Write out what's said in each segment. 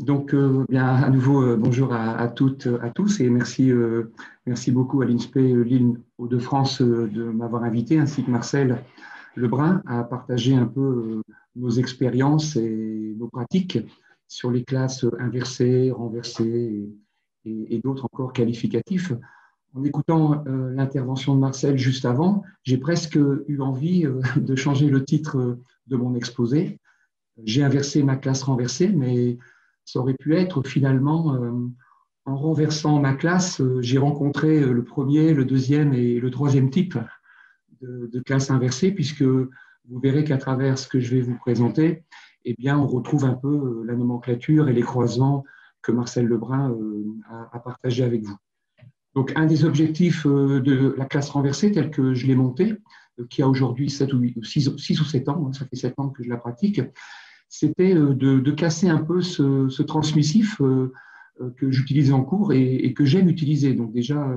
Donc, euh, bien, à nouveau, euh, bonjour à, toutes, à tous et merci, euh, merci beaucoup à l'INSPE Lille Hauts-de-France de m'avoir invité, ainsi que Marcel Lebrun, à partager un peu nos expériences et nos pratiques sur les classes inversées, renversées et, d'autres encore qualificatifs. En écoutant l'intervention de Marcel juste avant, j'ai presque eu envie de changer le titre de mon exposé. J'ai inversé ma classe renversée, mais ça aurait pu être finalement, euh, en renversant ma classe, euh, j'ai rencontré euh, le premier, le deuxième et le troisième type de, classe inversée, puisque vous verrez qu'à travers ce que je vais vous présenter, eh bien, on retrouve un peu la nomenclature et les croisements que Marcel Lebrun a, partagé avec vous. Donc, un des objectifs de la classe renversée, telle que je l'ai montée, qui a aujourd'hui 6 ou 7 ans, hein, ça fait 7 ans que je la pratique, c'était euh, de, casser un peu ce, transmissif euh, euh, que j'utilise en cours et, que j'aime utiliser. Donc déjà,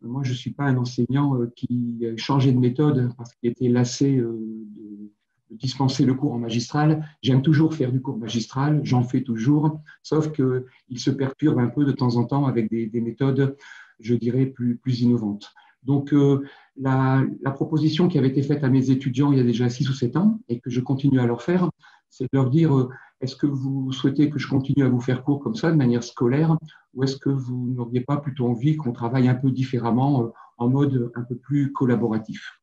moi, je ne suis pas un enseignant qui changé de méthode parce qu'il était lassé de, dispenser le cours en magistral. J'aime toujours faire du cours magistral, j'en fais toujours, sauf qu'il se perturbe un peu de temps en temps avec des, méthodes, je dirais, plus, innovantes. Donc, la, la, proposition qui avait été faite à mes étudiants il y a déjà 6 ou 7 ans et que je continue à leur faire, c'est de leur dire euh, est-ce que vous souhaitez que je continue à vous faire cours comme ça, de manière scolaire, ou est-ce que vous n'auriez pas plutôt envie qu'on travaille un peu différemment, euh, en mode un peu plus collaboratif?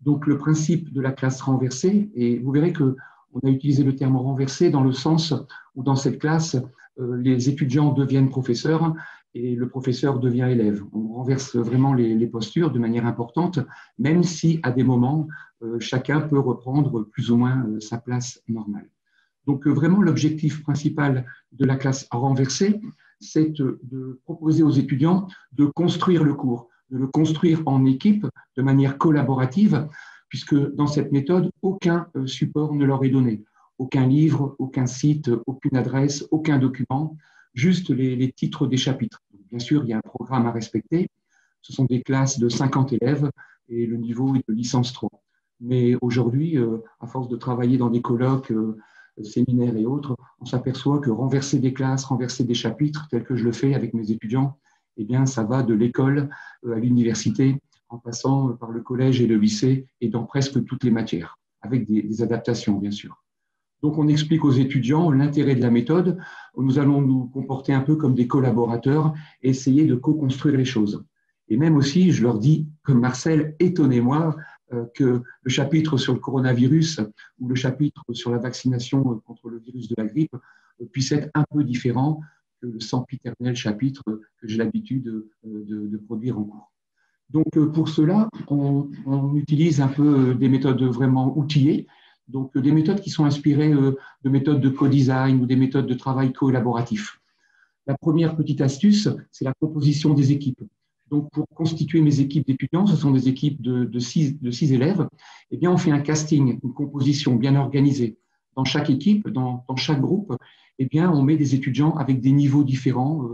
Donc, le principe de la classe renversée, et vous verrez que on a utilisé le terme renversé dans le sens où dans cette classe, euh, les étudiants deviennent professeurs et le professeur devient élève. On renverse vraiment les, postures de manière importante, même si à des moments, euh, chacun peut reprendre plus ou moins euh, sa place normale. Donc vraiment, l'objectif principal de la classe renversée, c'est de proposer aux étudiants de construire le cours, de le construire en équipe de manière collaborative, puisque dans cette méthode, aucun support ne leur est donné. Aucun livre, aucun site, aucune adresse, aucun document juste les, titres des chapitres. bien sûr, il y a un programme à respecter. Ce sont des classes de 50 élèves et le niveau est de licence 3. Mais aujourd'hui, euh, à force de travailler dans des colloques, euh, séminaires et autres, on s'aperçoit que renverser des classes, renverser des chapitres, tel que je le fais avec mes étudiants, eh bien, ça va de l'école euh, à l'université, en passant par le collège et le lycée, et dans presque toutes les matières, avec des adaptations, bien sûr. Donc, on explique aux étudiants l'intérêt de la méthode. Nous allons nous comporter un peu comme des collaborateurs, essayer de co-construire les choses. Et même aussi, je leur dis, comme Marcel, étonnez-moi euh, que le chapitre sur le coronavirus ou le chapitre sur la vaccination contre le virus de la grippe euh, puisse être un peu différent que le sempiternel chapitre que j'ai l'habitude de, produire en cours. Donc, pour cela, on, utilise un peu des méthodes vraiment outillées donc, euh, des méthodes qui sont inspirées euh, de méthodes de co-design ou des méthodes de travail collaboratif. La première petite astuce, c'est la composition des équipes. Donc, pour constituer mes équipes d'étudiants, ce sont des équipes de, six, élèves, eh bien, on fait un casting, une composition bien organisée. Dans chaque équipe, dans chaque groupe, eh bien, on met des étudiants avec des niveaux différents.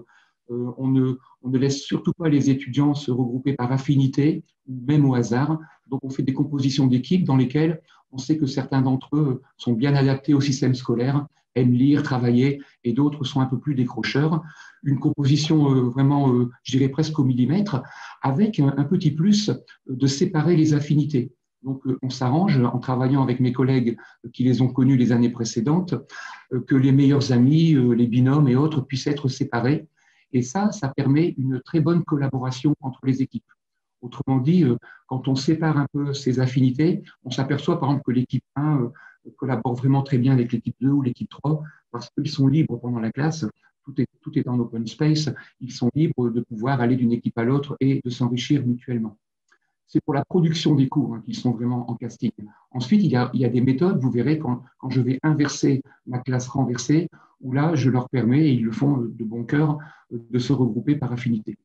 Euh, on, ne, on ne laisse surtout pas les étudiants se regrouper par affinité même au hasard. Donc, on fait des compositions d'équipes dans lesquelles on sait que certains d'entre eux sont bien adaptés au système scolaire, aiment lire, travailler, et d'autres sont un peu plus décrocheurs. Une composition euh, vraiment, euh, je dirais presque au millimètre, avec un, petit plus de séparer les affinités. Donc, euh, on s'arrange en travaillant avec mes collègues qui les ont connus les années précédentes, que les meilleurs amis, les binômes et autres puissent être séparés. Et ça, ça permet une très bonne collaboration entre les équipes. Autrement dit, euh, quand on sépare un peu ces affinités, on s'aperçoit par exemple que l'équipe 1 euh, collabore vraiment très bien avec l'équipe 2 ou l'équipe 3 parce qu'ils sont libres pendant la classe. Tout est, tout est en open space. Ils sont libres de pouvoir aller d'une équipe à l'autre et de s'enrichir mutuellement. C'est pour la production des cours hein, qu'ils sont vraiment en casting. Ensuite, il y, a, des méthodes, vous verrez, quand, quand, je vais inverser ma classe renversée, où là, je leur permets, et ils le font de bon cœur, de se regrouper par affinité.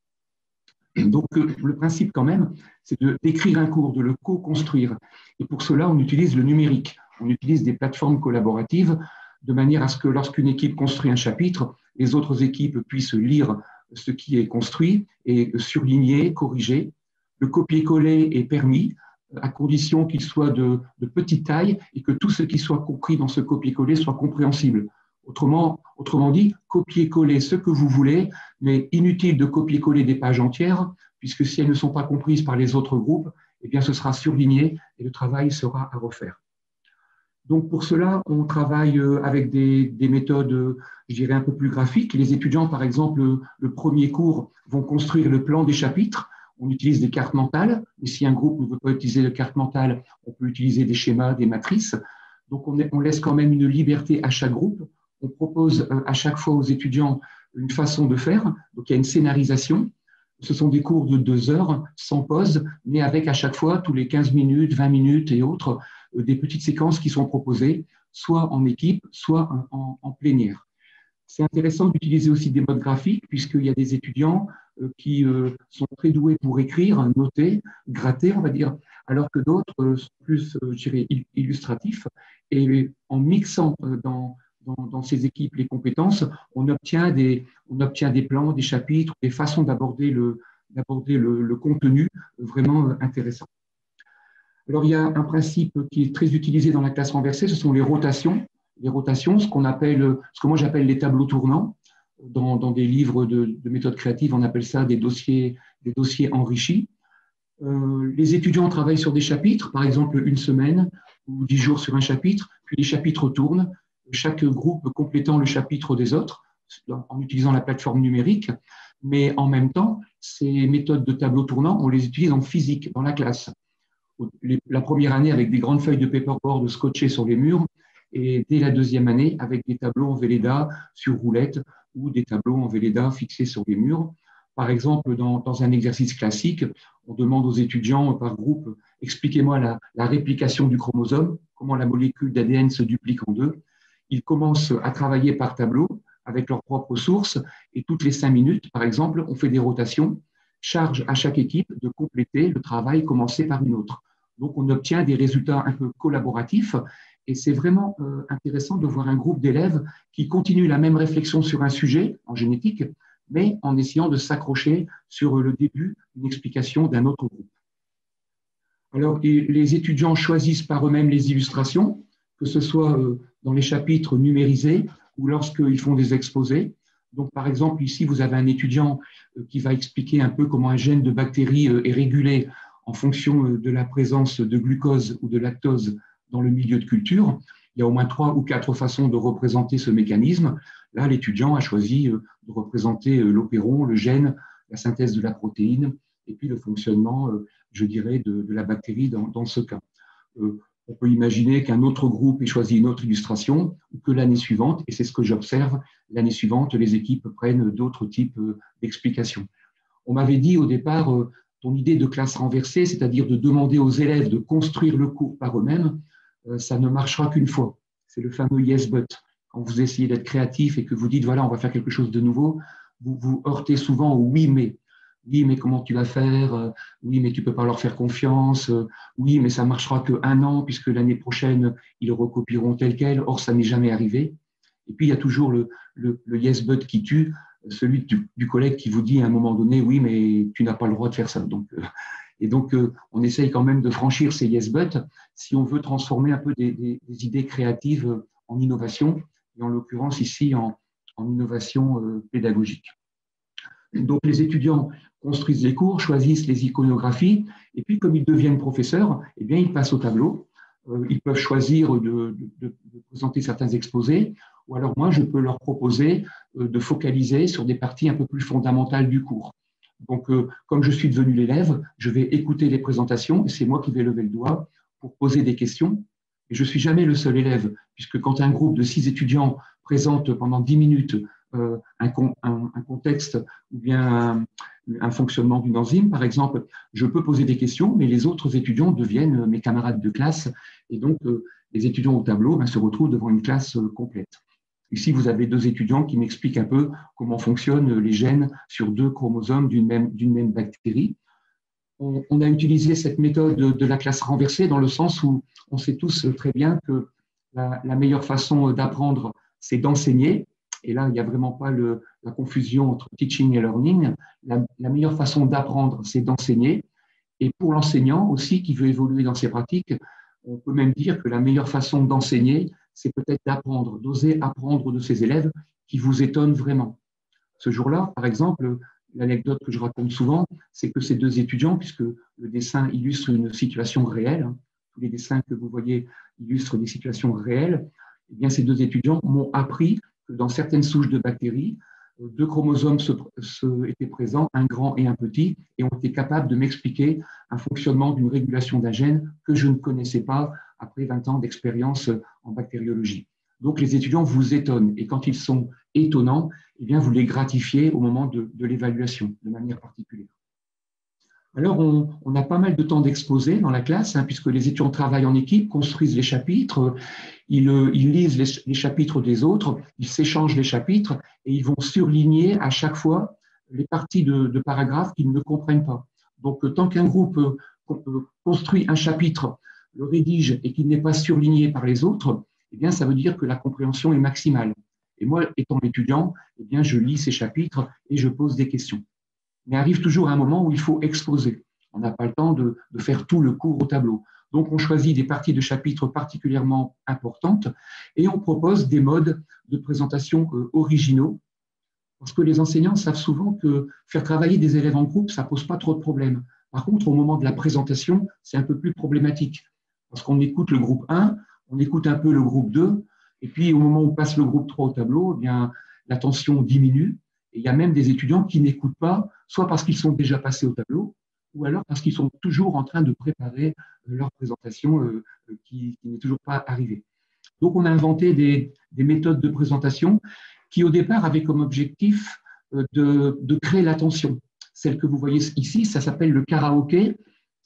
Donc, euh, le principe quand même, c'est d'écrire un cours, de le co-construire. Et pour cela, on utilise le numérique. On utilise des plateformes collaboratives de manière à ce que lorsqu'une équipe construit un chapitre, les autres équipes puissent lire ce qui est construit est surligné, corrigé. Le copier-coller est permis à condition qu'il soit de, petite taille et que tout ce qui soit compris dans ce copier-coller soit compréhensible. Autrement, dit, copier-coller ce que vous voulez, mais inutile de copier-coller des pages entières, puisque si elles ne sont pas comprises par les autres groupes, eh bien, ce sera surligné et le travail sera à refaire. Donc, pour cela, on travaille euh, avec des, méthodes, je dirais, un peu plus graphiques. Les étudiants, par exemple, le premier cours, vont construire le plan des chapitres on utilise des cartes mentales. Et si un groupe ne veut pas utiliser de cartes mentales, on peut utiliser des schémas, des matrices. Donc, on, laisse quand même une liberté à chaque groupe. On propose euh, à chaque fois aux étudiants une façon de faire. Donc, il y a une scénarisation. Ce sont des cours de deux heures, sans pause, mais avec à chaque fois, tous les 15 minutes, 20 minutes et autres, euh, des petites séquences qui sont proposées, soit en équipe, soit en plénière. C'est intéressant d'utiliser aussi des modes graphiques, puisqu'il y a des étudiants euh, qui euh, sont très doués pour écrire, noter, gratter, on va dire, alors que d'autres euh, sont plus, je dirais, illustratifs. Et en mixant dans, ces équipes les compétences, on obtient, des, plans, des chapitres, des façons d'aborder le, contenu vraiment intéressant. Alors, il y a un principe qui est très utilisé dans la classe renversée, ce sont les rotations les rotations, ce qu'on appelle, ce que moi j'appelle les tableaux tournants. Dans, des livres de, méthode créative, on appelle ça des dossiers, des dossiers enrichis. Euh, les étudiants travaillent sur des chapitres, par exemple une semaine ou dix jours sur un chapitre, puis les chapitres tournent, chaque groupe complétant le chapitre des autres en utilisant la plateforme numérique. Mais en même temps, ces méthodes de tableaux tournants, on les utilise en physique, dans la classe. La première année, avec des grandes feuilles de paperboard scotchées sur les murs, et dès la deuxième année avec des tableaux en Velleda sur roulette ou des tableaux en Velleda fixés sur les murs. Par exemple, dans, un exercice classique, on demande aux étudiants par groupe, expliquez-moi la, la, réplication du chromosome, comment la molécule d'ADN se duplique en deux. Ils commencent à travailler par tableau avec leurs propres sources et toutes les cinq minutes, par exemple, on fait des rotations, charge à chaque équipe de compléter le travail commencé par une autre. Donc, on obtient des résultats un peu collaboratifs et c'est vraiment euh, intéressant de voir un groupe d'élèves qui continuent la même réflexion sur un sujet en génétique, mais en essayant de s'accrocher sur le début d'une explication d'un autre groupe. Alors, les étudiants choisissent par eux-mêmes les illustrations, que ce soit euh, dans les chapitres numérisés ou lorsqu'ils font des exposés. Donc, par exemple, ici, vous avez un étudiant euh, qui va expliquer un peu comment un gène de bactérie est régulé en fonction de la présence de glucose ou de lactose dans le milieu de culture. Il y a au moins trois ou quatre façons de représenter ce mécanisme. Là, l'étudiant a choisi euh, de représenter euh, l'opéron, le gène, la synthèse de la protéine et puis le fonctionnement, euh, je dirais, de, la bactérie dans, ce cas. On peut imaginer qu'un autre groupe ait choisi une autre illustration ou que l'année suivante, et c'est ce que j'observe, l'année suivante, les équipes prennent d'autres types d'explications. On m'avait dit au départ, ton idée de classe renversée, c'est-à-dire de demander aux élèves de construire le cours par eux-mêmes, ça ne marchera qu'une fois. C'est le fameux yes but. Quand vous essayez d'être créatif et que vous dites voilà, on va faire quelque chose de nouveau, vous vous heurtez souvent au oui mais. Oui, mais comment tu vas faire? Euh, Oui, mais tu peux pas leur faire confiance. Euh, oui, mais ça marchera que un an puisque l'année prochaine ils recopieront tel quel. Or, ça n'est jamais arrivé. Et puis il y a toujours le, le, yes but qui tue, celui du, collègue qui vous dit à un moment donné oui, mais tu n'as pas le droit de faire ça. Donc et donc, euh, on essaye quand même de franchir ces yes but si on veut transformer un peu des, idées créatives euh, en innovation, et en l'occurrence ici en, innovation euh, pédagogique. Donc, les étudiants construisent les cours, choisissent les iconographies, et puis comme ils deviennent professeurs, eh bien, ils passent au tableau. Ils peuvent choisir de, de présenter certains exposés, ou alors moi, je peux leur proposer de focaliser sur des parties un peu plus fondamentales du cours. Donc, euh, comme je suis devenu l'élève, je vais écouter les présentations et c'est moi qui vais lever le doigt pour poser des questions. Et je ne suis jamais le seul élève, puisque quand un groupe de six étudiants présente pendant dix minutes euh, un, contexte ou bien un, fonctionnement d'une enzyme, par exemple, je peux poser des questions, mais les autres étudiants deviennent mes camarades de classe. Et donc, euh, les étudiants au tableau ben, se retrouvent devant une classe complète. Ici, vous avez deux étudiants qui m'expliquent un peu comment fonctionnent les gènes sur deux chromosomes d'une même, bactérie. On, a utilisé cette méthode de, la classe renversée dans le sens où on sait tous très bien que la, meilleure façon d'apprendre, c'est d'enseigner. et là, il n'y a vraiment pas la confusion entre teaching et learning, la, la meilleure façon d'apprendre, c'est d'enseigner. Et pour l'enseignant aussi qui veut évoluer dans ses pratiques, on peut même dire que la meilleure façon d'enseigner, c'est peut-être d'apprendre, d'oser apprendre de ses élèves qui vous étonnent vraiment. Ce jour-là, par exemple, l'anecdote que je raconte souvent, c'est que ces deux étudiants, puisque le dessin illustre une situation réelle, hein, tous les dessins que vous voyez illustrent des situations réelles, eh bien, ces deux étudiants m'ont appris que dans certaines souches de bactéries, deux chromosomes étaient présents, un grand et un petit, et ont été capables de m'expliquer un fonctionnement d'une régulation d'un gène que je ne connaissais pas après 20 ans d'expérience en bactériologie. Donc les étudiants vous étonnent, et quand ils sont étonnants, eh bien, vous les gratifiez au moment de l'évaluation de manière particulière. Alors, on, a pas mal de temps d'exposer dans la classe, hein, puisque les étudiants travaillent en équipe, construisent les chapitres, ils, euh, lisent les, chapitres des autres, ils s'échangent les chapitres et ils vont surligner à chaque fois les parties de, paragraphes qu'ils ne comprennent pas. Donc, tant qu'un groupe euh, construit un chapitre, le rédige et qu'il n'est pas surligné par les autres, eh bien, ça veut dire que la compréhension est maximale. Et moi, étant étudiant, eh bien, je lis ces chapitres et je pose des questions mais arrive toujours un moment où il faut exposer. On n'a pas le temps de, faire tout le cours au tableau. Donc, on choisit des parties de chapitres particulièrement importantes et on propose des modes de présentation euh, originaux, parce que les enseignants savent souvent que faire travailler des élèves en groupe, ça pose pas trop de problèmes. Par contre, au moment de la présentation, c'est un peu plus problématique, parce qu'on écoute le groupe 1, on écoute un peu le groupe 2, et puis au moment où passe le groupe 3 au tableau, eh bien, l'attention diminue, et il y a même des étudiants qui n'écoutent pas, soit parce qu'ils sont déjà passés au tableau, ou alors parce qu'ils sont toujours en train de préparer euh, leur présentation euh, euh, qui, n'est toujours pas arrivée. Donc, on a inventé des, méthodes de présentation qui, au départ, avaient comme objectif de, créer l'attention. Celle que vous voyez ici, ça s'appelle le karaoké.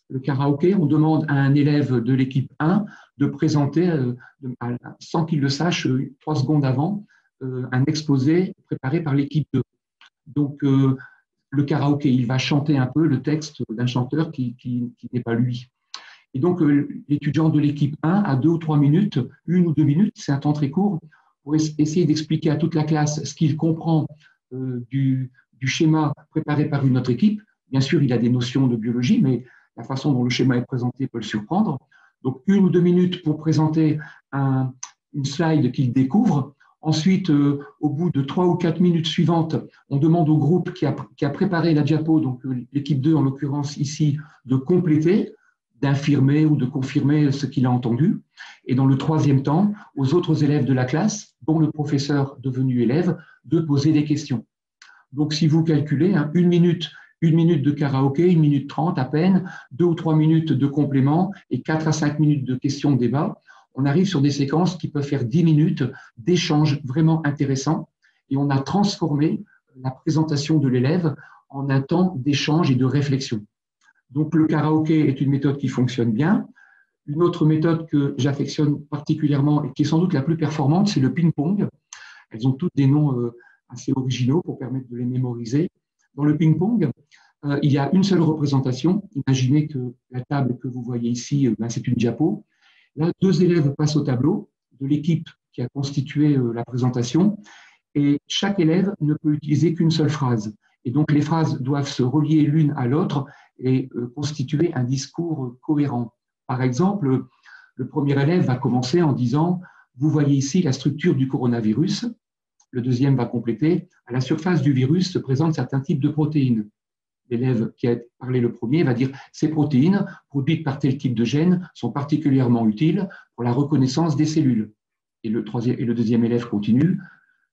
Le karaoké, on demande à un élève de l'équipe 1 de présenter, sans qu'il le sache, trois secondes avant, un exposé préparé par l'équipe 2. Donc, le karaoké, il va chanter un peu le texte d'un chanteur qui, n'est pas lui. Et donc, euh, l'étudiant de l'équipe 1 a deux ou trois minutes, une ou deux minutes, c'est un temps très court, pour essayer d'expliquer à toute la classe ce qu'il comprend euh, du, schéma préparé par une autre équipe. Bien sûr, il a des notions de biologie, mais la façon dont le schéma est présenté peut le surprendre. Donc, une ou deux minutes pour présenter une slide qu'il découvre. Ensuite, euh, au bout de trois ou quatre minutes suivantes, on demande au groupe qui a, préparé la diapo, donc euh, l'équipe 2 en l'occurrence ici, de compléter, d'infirmer ou de confirmer ce qu'il a entendu. Et dans le troisième temps, aux autres élèves de la classe, dont le professeur devenu élève, de poser des questions. Donc si vous calculez, hein, une minute une minute de karaoké, une minute trente à peine, deux ou trois minutes de complément et quatre à cinq minutes de questions-débat on arrive sur des séquences qui peuvent faire 10 minutes d'échanges vraiment intéressants et on a transformé la présentation de l'élève en un temps d'échange et de réflexion. Donc le karaoké est une méthode qui fonctionne bien. Une autre méthode que j'affectionne particulièrement et qui est sans doute la plus performante, c'est le ping-pong. Elles ont toutes des noms euh, assez originaux pour permettre de les mémoriser. Dans le ping-pong, euh, il y a une seule représentation. Imaginez que la table que vous voyez ici, euh, ben, c'est une diapo. Là, deux élèves passent au tableau de l'équipe qui a constitué euh, la présentation et chaque élève ne peut utiliser qu'une seule phrase. Et donc, les phrases doivent se relier l'une à l'autre et euh, constituer un discours cohérent. Par exemple, le premier élève va commencer en disant Vous voyez ici la structure du coronavirus. Le deuxième va compléter À la surface du virus se présentent certains types de protéines l'élève qui a parlé le premier va dire ces protéines produites par tel type de gène sont particulièrement utiles pour la reconnaissance des cellules. Et le, deuxième élève continue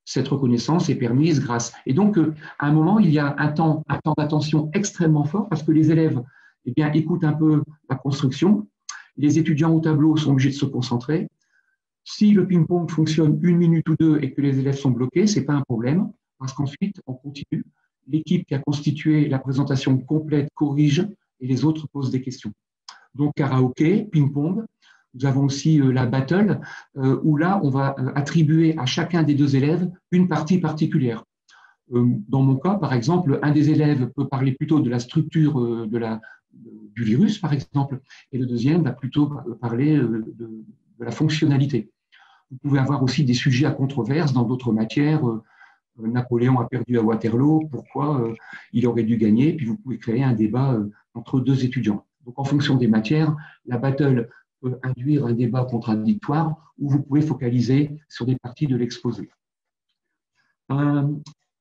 cette reconnaissance est permise grâce. Et donc, euh, à un moment, il y a un temps, un temps d'attention extrêmement fort parce que les élèves eh bien, écoutent un peu la construction. Les étudiants au tableau sont obligés de se concentrer. Si le ping-pong fonctionne une minute ou deux et que les élèves sont bloqués, ce n'est pas un problème parce qu'ensuite, on continue l'équipe qui a constitué la présentation complète corrige et les autres posent des questions. Donc karaoké, ping-pong. Nous avons aussi euh, la battle, euh, où là, on va euh, attribuer à chacun des deux élèves une partie particulière. Dans mon cas, par exemple, un des élèves peut parler plutôt de la structure de la, du virus, par exemple, et le deuxième va plutôt parler de, de la fonctionnalité. Vous pouvez avoir aussi des sujets à controverse dans d'autres matières, Napoléon a perdu à Waterloo, pourquoi il aurait dû gagner, puis vous pouvez créer un débat entre deux étudiants. Donc en fonction des matières, la battle peut induire un débat contradictoire ou vous pouvez focaliser sur des parties de l'exposé. Un,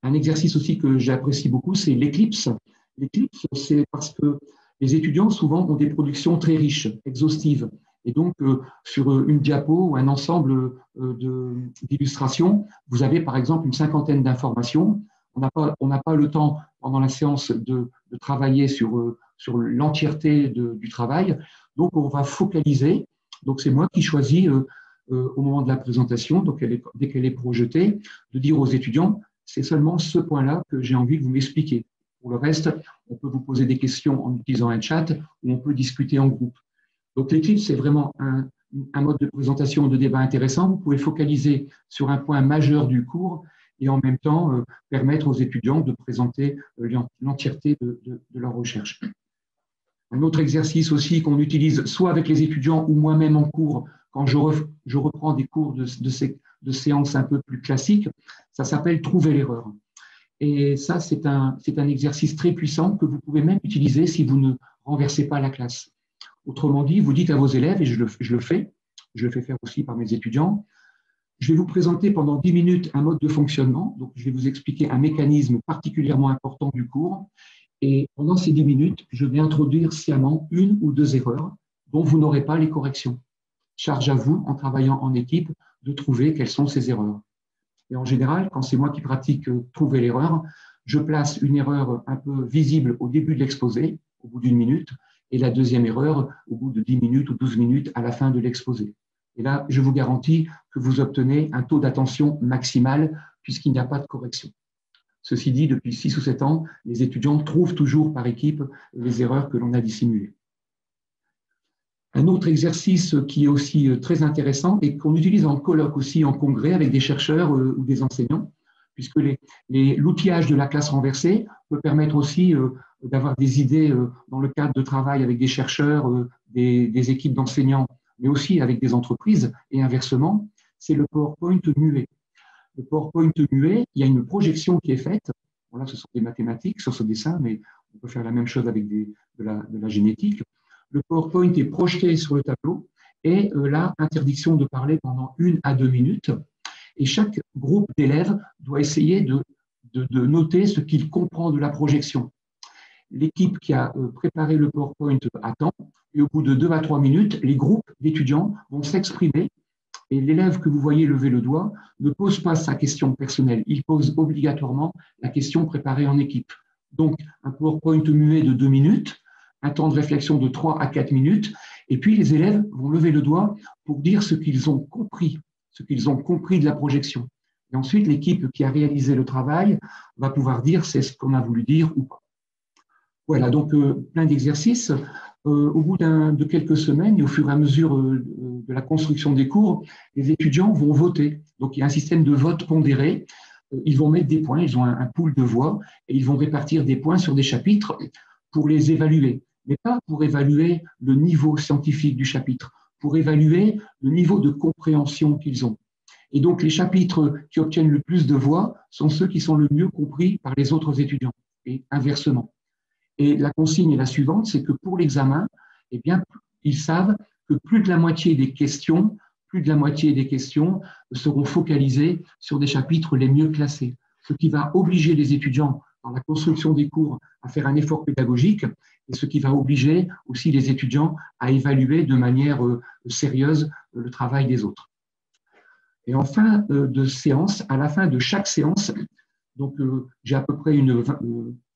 un, exercice aussi que j'apprécie beaucoup, c'est l'éclipse. L'éclipse, c'est parce que les étudiants souvent ont des productions très riches, exhaustives. Et donc, euh, sur une diapo ou un ensemble euh, d'illustrations, vous avez par exemple une cinquantaine d'informations. On n'a pas, pas, le temps pendant la séance de, travailler sur, euh, sur l'entièreté du travail. Donc, on va focaliser. Donc, c'est moi qui choisis au moment de la présentation, donc dès qu'elle est projetée, de dire aux étudiants, c'est seulement ce point-là que j'ai envie que vous m'expliquiez. Pour le reste, on peut vous poser des questions en utilisant un chat ou on peut discuter en groupe. Donc l'éclipse, c'est vraiment un, mode de présentation de débat intéressant. Vous pouvez focaliser sur un point majeur du cours et en même temps euh, permettre aux étudiants de présenter euh, l'entièreté de, leur recherche. Un autre exercice aussi qu'on utilise soit avec les étudiants ou moi-même en cours, quand je, reprends des cours de, de séances un peu plus classiques, ça s'appelle trouver l'erreur. Et ça, c'est un exercice très puissant que vous pouvez même utiliser si vous ne renversez pas la classe. Autrement dit, vous dites à vos élèves, et je le, fais, je le fais faire aussi par mes étudiants, je vais vous présenter pendant 10 minutes un mode de fonctionnement. Donc, je vais vous expliquer un mécanisme particulièrement important du cours. Et pendant ces 10 minutes, je vais introduire sciemment une ou deux erreurs dont vous n'aurez pas les corrections. Charge à vous, en travaillant en équipe, de trouver quelles sont ces erreurs. Et en général, quand c'est moi qui pratique euh, trouver l'erreur, je place une erreur un peu visible au début de l'exposé, au bout d'une minute, et la deuxième erreur au bout de 10 minutes ou 12 minutes à la fin de l'exposé. Et là, je vous garantis que vous obtenez un taux d'attention maximal puisqu'il n'y a pas de correction. Ceci dit, depuis 6 ou 7 ans, les étudiants trouvent toujours par équipe les erreurs que l'on a dissimulées. Un autre exercice qui est aussi très intéressant et qu'on utilise en colloque aussi, en congrès avec des chercheurs euh, ou des enseignants, puisque l'outillage de la classe renversée peut permettre aussi euh, d'avoir des idées dans le cadre de travail avec des chercheurs, des, équipes d'enseignants, mais aussi avec des entreprises, et inversement, c'est le PowerPoint muet. Le PowerPoint muet, il y a une projection qui est faite. Voilà, ce sont des mathématiques sur ce dessin, mais on peut faire la même chose avec de la génétique le PowerPoint est projeté sur le tableau et euh, là, interdiction de parler pendant une à deux minutes. Et chaque groupe d'élèves doit essayer de, noter ce qu'il comprend de la projection. L'équipe qui a euh, préparé le PowerPoint attend et au bout de deux à trois minutes, les groupes d'étudiants vont s'exprimer et l'élève que vous voyez lever le doigt ne pose pas sa question personnelle, il pose obligatoirement la question préparée en équipe. Donc, un PowerPoint muet de deux minutes, un temps de réflexion de 3 à 4 minutes, et puis les élèves vont lever le doigt pour dire ce qu'ils ont compris, ce qu'ils ont compris de la projection. Et ensuite, l'équipe qui a réalisé le travail va pouvoir dire c'est ce qu'on a voulu dire ou pas. Voilà, donc euh, plein d'exercices. Euh, au bout de quelques semaines et au fur et à mesure euh, de la construction des cours, les étudiants vont voter. Donc il y a un système de vote pondéré. Ils vont mettre des points, ils ont un, un pool de voix et ils vont répartir des points sur des chapitres pour les évaluer mais pas pour évaluer le niveau scientifique du chapitre, pour évaluer le niveau de compréhension qu'ils ont. Et donc, les chapitres qui obtiennent le plus de voix sont ceux qui sont le mieux compris par les autres étudiants, et inversement. Et la consigne est la suivante, c'est que pour l'examen, eh bien, ils savent que plus de la moitié des questions, plus de la moitié des questions seront focalisées sur des chapitres les mieux classés, ce qui va obliger les étudiants dans la construction des cours à faire un effort pédagogique et ce qui va obliger aussi les étudiants à évaluer de manière euh, sérieuse euh, le travail des autres. Et en fin euh, de séance, à la fin de chaque séance, donc j'ai à peu près une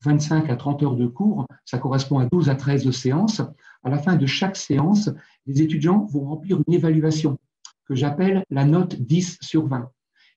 25 à 30 heures de cours, ça correspond à 12 à 13 séances. À la fin de chaque séance, les étudiants vont remplir une évaluation que j'appelle la note 10 sur 20.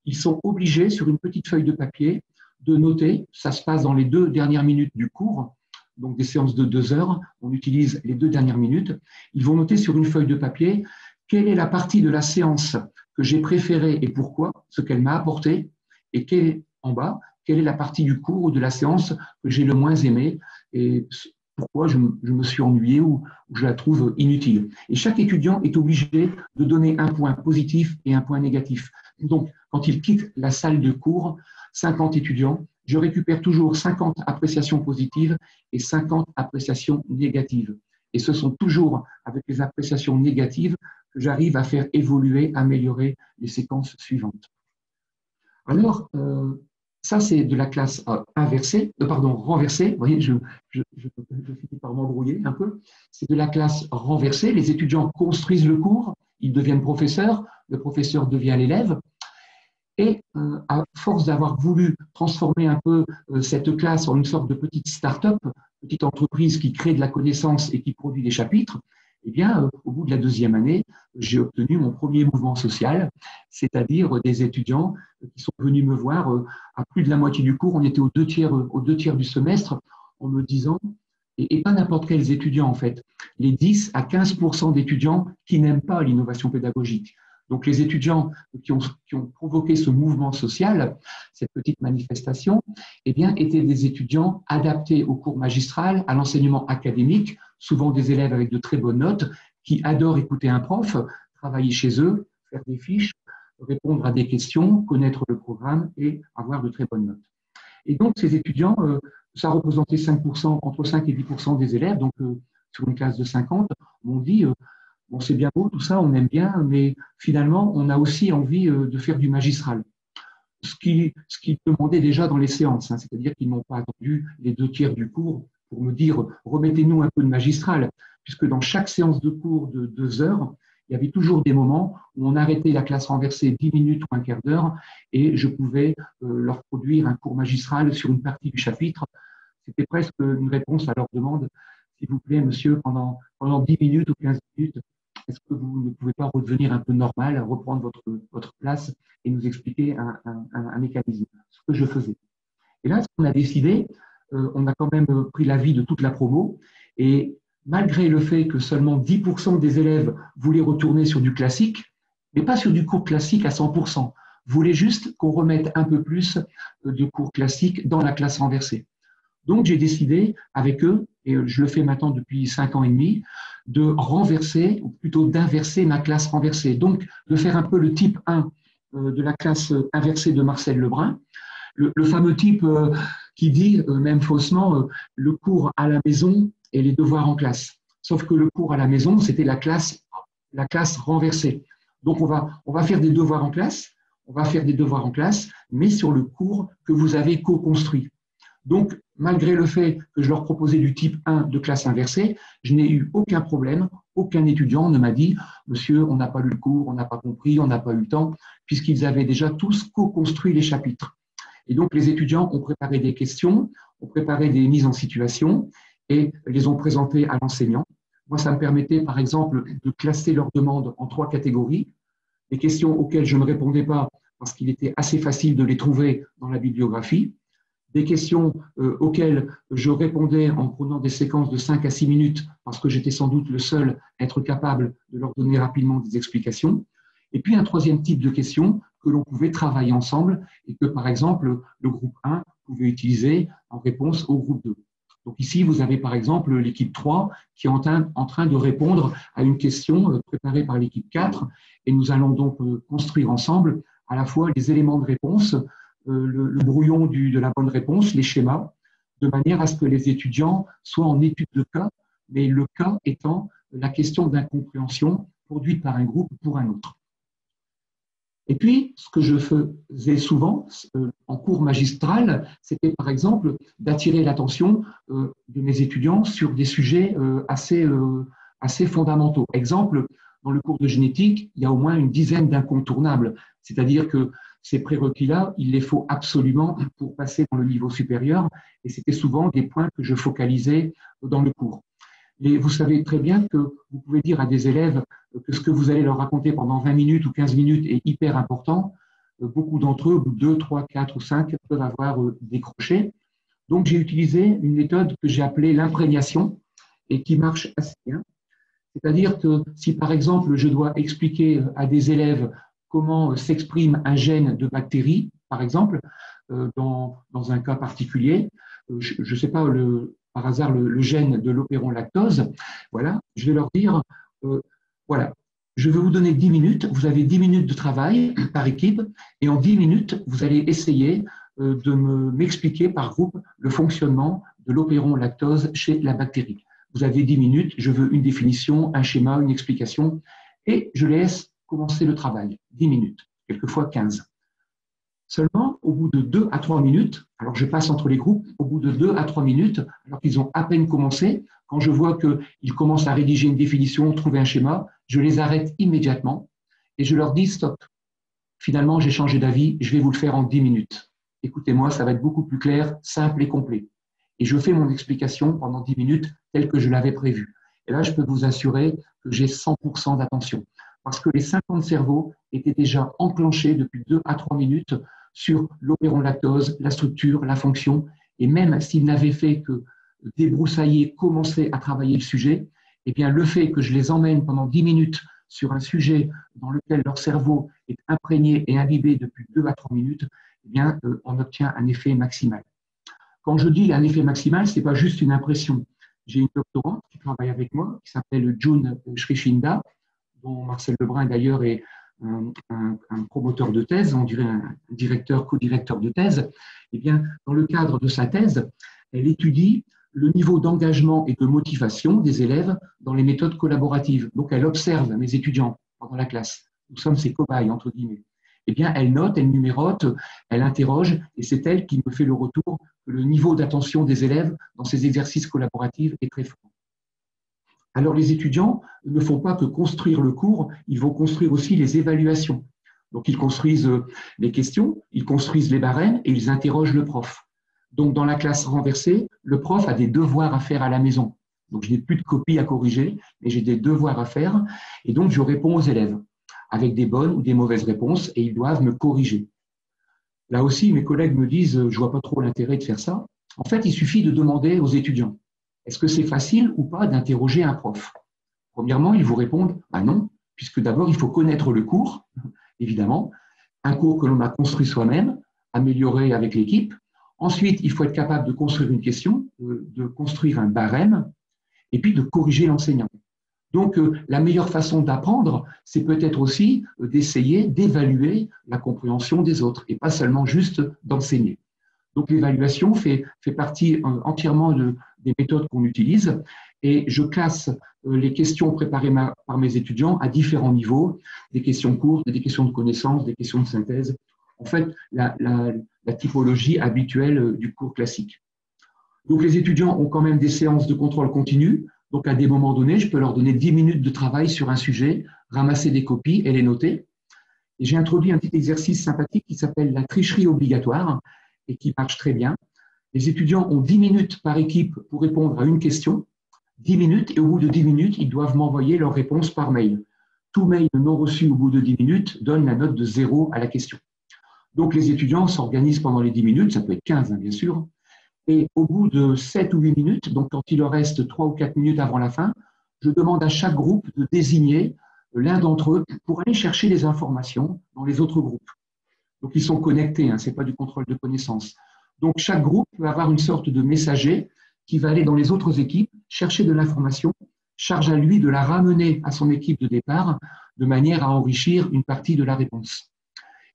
Ils sont obligés sur une petite feuille de papier de noter, ça se passe dans les deux dernières minutes du cours, donc des séances de deux heures, on utilise les deux dernières minutes, ils vont noter sur une feuille de papier quelle est la partie de la séance que j'ai préférée et pourquoi, ce qu'elle m'a apporté, et quelle en bas, quelle est la partie du cours ou de la séance que j'ai le moins aimée et pourquoi je, me suis ennuyé ou, je la trouve inutile. Et chaque étudiant est obligé de donner un point positif et un point négatif. Donc, quand il quitte la salle de cours, 50 étudiants, je récupère toujours 50 appréciations positives et 50 appréciations négatives. Et ce sont toujours avec les appréciations négatives que j'arrive à faire évoluer, améliorer les séquences suivantes. Alors, euh, ça, c'est de la classe euh, inversée, euh, pardon, renversée. Vous voyez, je, je, finis par m'embrouiller un peu. C'est de la classe renversée. Les étudiants construisent le cours, ils deviennent professeurs, le professeur devient l'élève. Et à force d'avoir voulu transformer un peu cette classe en une sorte de petite start-up, petite entreprise qui crée de la connaissance et qui produit des chapitres, eh bien, euh, au bout de la deuxième année, j'ai obtenu mon premier mouvement social, c'est-à-dire des étudiants qui sont venus me voir euh, à plus de la moitié du cours. On était aux deux tiers, euh, aux deux tiers du semestre en me disant, et, pas n'importe quels étudiants en fait, les 10 à 15% d'étudiants qui n'aiment pas l'innovation pédagogique. Donc les étudiants qui ont, provoqué ce mouvement social, cette petite manifestation, eh bien, étaient des étudiants adaptés au cours magistral, à l'enseignement académique, souvent des élèves avec de très bonnes notes, qui adorent écouter un prof, travailler chez eux, faire des fiches, répondre à des questions, connaître le programme et avoir de très bonnes notes. Et donc ces étudiants, euh, ça représentait 5%, entre 5 et 10% des élèves, donc euh, sur une classe de 50, m'ont dit euh, Bon, c'est bien beau, tout ça, on aime bien, mais finalement, on a aussi envie euh, de faire du magistral. Ce qu'ils qui demandaient déjà dans les séances, hein, c'est-à-dire qu'ils n'ont pas attendu les deux tiers du cours pour me dire remettez-nous un peu de magistral, puisque dans chaque séance de cours de deux heures, il y avait toujours des moments où on arrêtait la classe renversée dix minutes ou un quart d'heure et je pouvais euh, leur produire un cours magistral sur une partie du chapitre. C'était presque une réponse à leur demande. S'il vous plaît, monsieur, pendant, pendant 10 minutes ou 15 minutes, est-ce que vous ne pouvez pas redevenir un peu normal, reprendre votre, votre place et nous expliquer un, mécanisme Ce que je faisais? Et là, ce qu'on a décidé, euh, on a quand même pris l'avis de toute la promo et malgré le fait que seulement 10% des élèves voulaient retourner sur du classique, mais pas sur du cours classique à 100%, voulaient juste qu'on remette un peu plus de cours classiques dans la classe renversée. Donc, j'ai décidé avec eux, et je le fais maintenant depuis cinq ans et demi, de renverser, ou plutôt d'inverser ma classe renversée. Donc, de faire un peu le type 1 euh, de la classe inversée de Marcel Lebrun, le, fameux type euh, qui dit, euh, même faussement, le cours à la maison et les devoirs en classe. Sauf que le cours à la maison, c'était la classe, la classe renversée. Donc, on va, on va faire des devoirs en classe, on va faire des devoirs en classe, mais sur le cours que vous avez co-construit. Donc, malgré le fait que je leur proposais du type 1 de classe inversée, je n'ai eu aucun problème. Aucun étudiant ne m'a dit Monsieur, on n'a pas lu le cours, on n'a pas compris, on n'a pas eu le temps, puisqu'ils avaient déjà tous co-construit les chapitres. Et donc, les étudiants ont préparé des questions, ont préparé des mises en situation et les ont présentées à l'enseignant. Moi, ça me permettait, par exemple, de classer leurs demandes en trois catégories. Les questions auxquelles je ne répondais pas parce qu'il était assez facile de les trouver dans la bibliographie des questions euh, auxquelles je répondais en prenant des séquences de 5 à 6 minutes parce que j'étais sans doute le seul à être capable de leur donner rapidement des explications. Et puis un troisième type de questions que l'on pouvait travailler ensemble et que par exemple le groupe 1 pouvait utiliser en réponse au groupe 2. Donc ici, vous avez par exemple l'équipe 3 qui est en train, de répondre à une question euh, préparée par l'équipe 4 et nous allons donc euh, construire ensemble à la fois les éléments de réponse euh, le, brouillon de la bonne réponse, les schémas, de manière à ce que les étudiants soient en étude de cas, mais le cas étant la question d'incompréhension produite par un groupe pour un autre. Et puis, ce que je faisais souvent euh, en cours magistral, c'était par exemple d'attirer l'attention euh, de mes étudiants sur des sujets assez, assez fondamentaux. Exemple, dans le cours de génétique, il y a au moins une dizaine d'incontournables. C'est-à-dire que ces prérequis-là, il les faut absolument pour passer dans le niveau supérieur. Et c'était souvent des points que je focalisais dans le cours. Et vous savez très bien que vous pouvez dire à des élèves que ce que vous allez leur raconter pendant 20 minutes ou 15 minutes est hyper important. Beaucoup d'entre eux, au bout de 2, 3, 4 ou 5, peuvent avoir euh, décroché. Donc, j'ai utilisé une méthode que j'ai appelée l'imprégnation et qui marche assez bien. C'est-à-dire que si, par exemple, je dois expliquer à des élèves comment s'exprime un gène de bactérie, par exemple, euh, dans, dans un cas particulier. Euh, je ne sais pas, le, par hasard, le, gène de l'opéron lactose. Voilà, je vais leur dire, euh, voilà, je vais vous donner 10 minutes, vous avez 10 minutes de travail par équipe, et en 10 minutes, vous allez essayer de m'expliquer par groupe le fonctionnement de l'opéron lactose chez la bactérie. Vous avez 10 minutes, je veux une définition, un schéma, une explication, et je laisse commencer le travail. 10 minutes, quelquefois 15. Seulement, au bout de 2 à 3 minutes, alors je passe entre les groupes, au bout de 2 à 3 minutes, alors qu'ils ont à peine commencé, quand je vois qu'ils commencent à rédiger une définition, trouver un schéma, je les arrête immédiatement et je leur dis stop. Finalement, j'ai changé d'avis, je vais vous le faire en 10 minutes. Écoutez-moi, ça va être beaucoup plus clair, simple et complet. Et je fais mon explication pendant 10 minutes telle que je l'avais prévu. Et là, je peux vous assurer que j'ai 100% d'attention parce que les 50 cerveaux étaient déjà enclenchés depuis 2 à 3 minutes sur l'opéron lactose, la structure, la fonction. Et même s'ils n'avaient fait que débroussailler, commencer à travailler le sujet, eh bien, le fait que je les emmène pendant 10 minutes sur un sujet dans lequel leur cerveau est imprégné et imbibé depuis 2 à 3 minutes, eh bien, euh, on obtient un effet maximal. Quand je dis un effet maximal, ce n'est pas juste une impression. J'ai une doctorante qui travaille avec moi, qui s'appelle June Shrishinda, Marcel Lebrun d'ailleurs est un, promoteur de thèse, on dirait un directeur, co-directeur de thèse. Eh bien, dans le cadre de sa thèse, elle étudie le niveau d'engagement et de motivation des élèves dans les méthodes collaboratives. Donc, elle observe mes étudiants pendant la classe. Nous sommes ses cobayes, entre guillemets eh bien, elle note, elle numérote, elle interroge, et c'est elle qui me fait le retour que le niveau d'attention des élèves dans ces exercices collaboratifs est très fort. Alors, les étudiants ne font pas que construire le cours, ils vont construire aussi les évaluations. Donc, ils construisent les questions, ils construisent les barèmes et ils interrogent le prof. Donc, dans la classe renversée, le prof a des devoirs à faire à la maison. Donc, je n'ai plus de copies à corriger, mais j'ai des devoirs à faire. Et donc, je réponds aux élèves avec des bonnes ou des mauvaises réponses et ils doivent me corriger. Là aussi, mes collègues me disent, je vois pas trop l'intérêt de faire ça. En fait, il suffit de demander aux étudiants, est-ce que c'est facile ou pas d'interroger un prof? Premièrement, ils vous répondent, ah non, puisque d'abord, il faut connaître le cours, évidemment, un cours que l'on a construit soi-même, amélioré avec l'équipe. Ensuite, il faut être capable de construire une question, de construire un barème, et puis de corriger l'enseignant. Donc, euh, la meilleure façon d'apprendre, c'est peut-être aussi euh, d'essayer d'évaluer la compréhension des autres et pas seulement juste d'enseigner. Donc, l'évaluation fait, partie euh, entièrement de, des méthodes qu'on utilise et je classe les questions préparées par mes étudiants à différents niveaux, des questions courtes, des questions de connaissance, des questions de synthèse. En fait, la, typologie habituelle du cours classique. Donc, les étudiants ont quand même des séances de contrôle continu donc, à des moments donnés, je peux leur donner 10 minutes de travail sur un sujet, ramasser des copies et les noter. J'ai introduit un petit exercice sympathique qui s'appelle la tricherie obligatoire et qui marche très bien. Les étudiants ont 10 minutes par équipe pour répondre à une question. 10 minutes et au bout de 10 minutes, ils doivent m'envoyer leur réponse par mail. Tout mail non reçu au bout de 10 minutes donne la note de 0 à la question. Donc les étudiants s'organisent pendant les 10 minutes, ça peut être 15 hein, bien sûr, et au bout de 7 ou 8 minutes, donc quand il leur reste 3 ou 4 minutes avant la fin, je demande à chaque groupe de désigner l'un d'entre eux pour aller chercher les informations dans les autres groupes. Donc ils sont connectés, hein, ce n'est pas du contrôle de connaissances. Donc chaque groupe peut avoir une sorte de messager qui va aller dans les autres équipes, chercher de l'information, charge à lui de la ramener à son équipe de départ de manière à enrichir une partie de la réponse.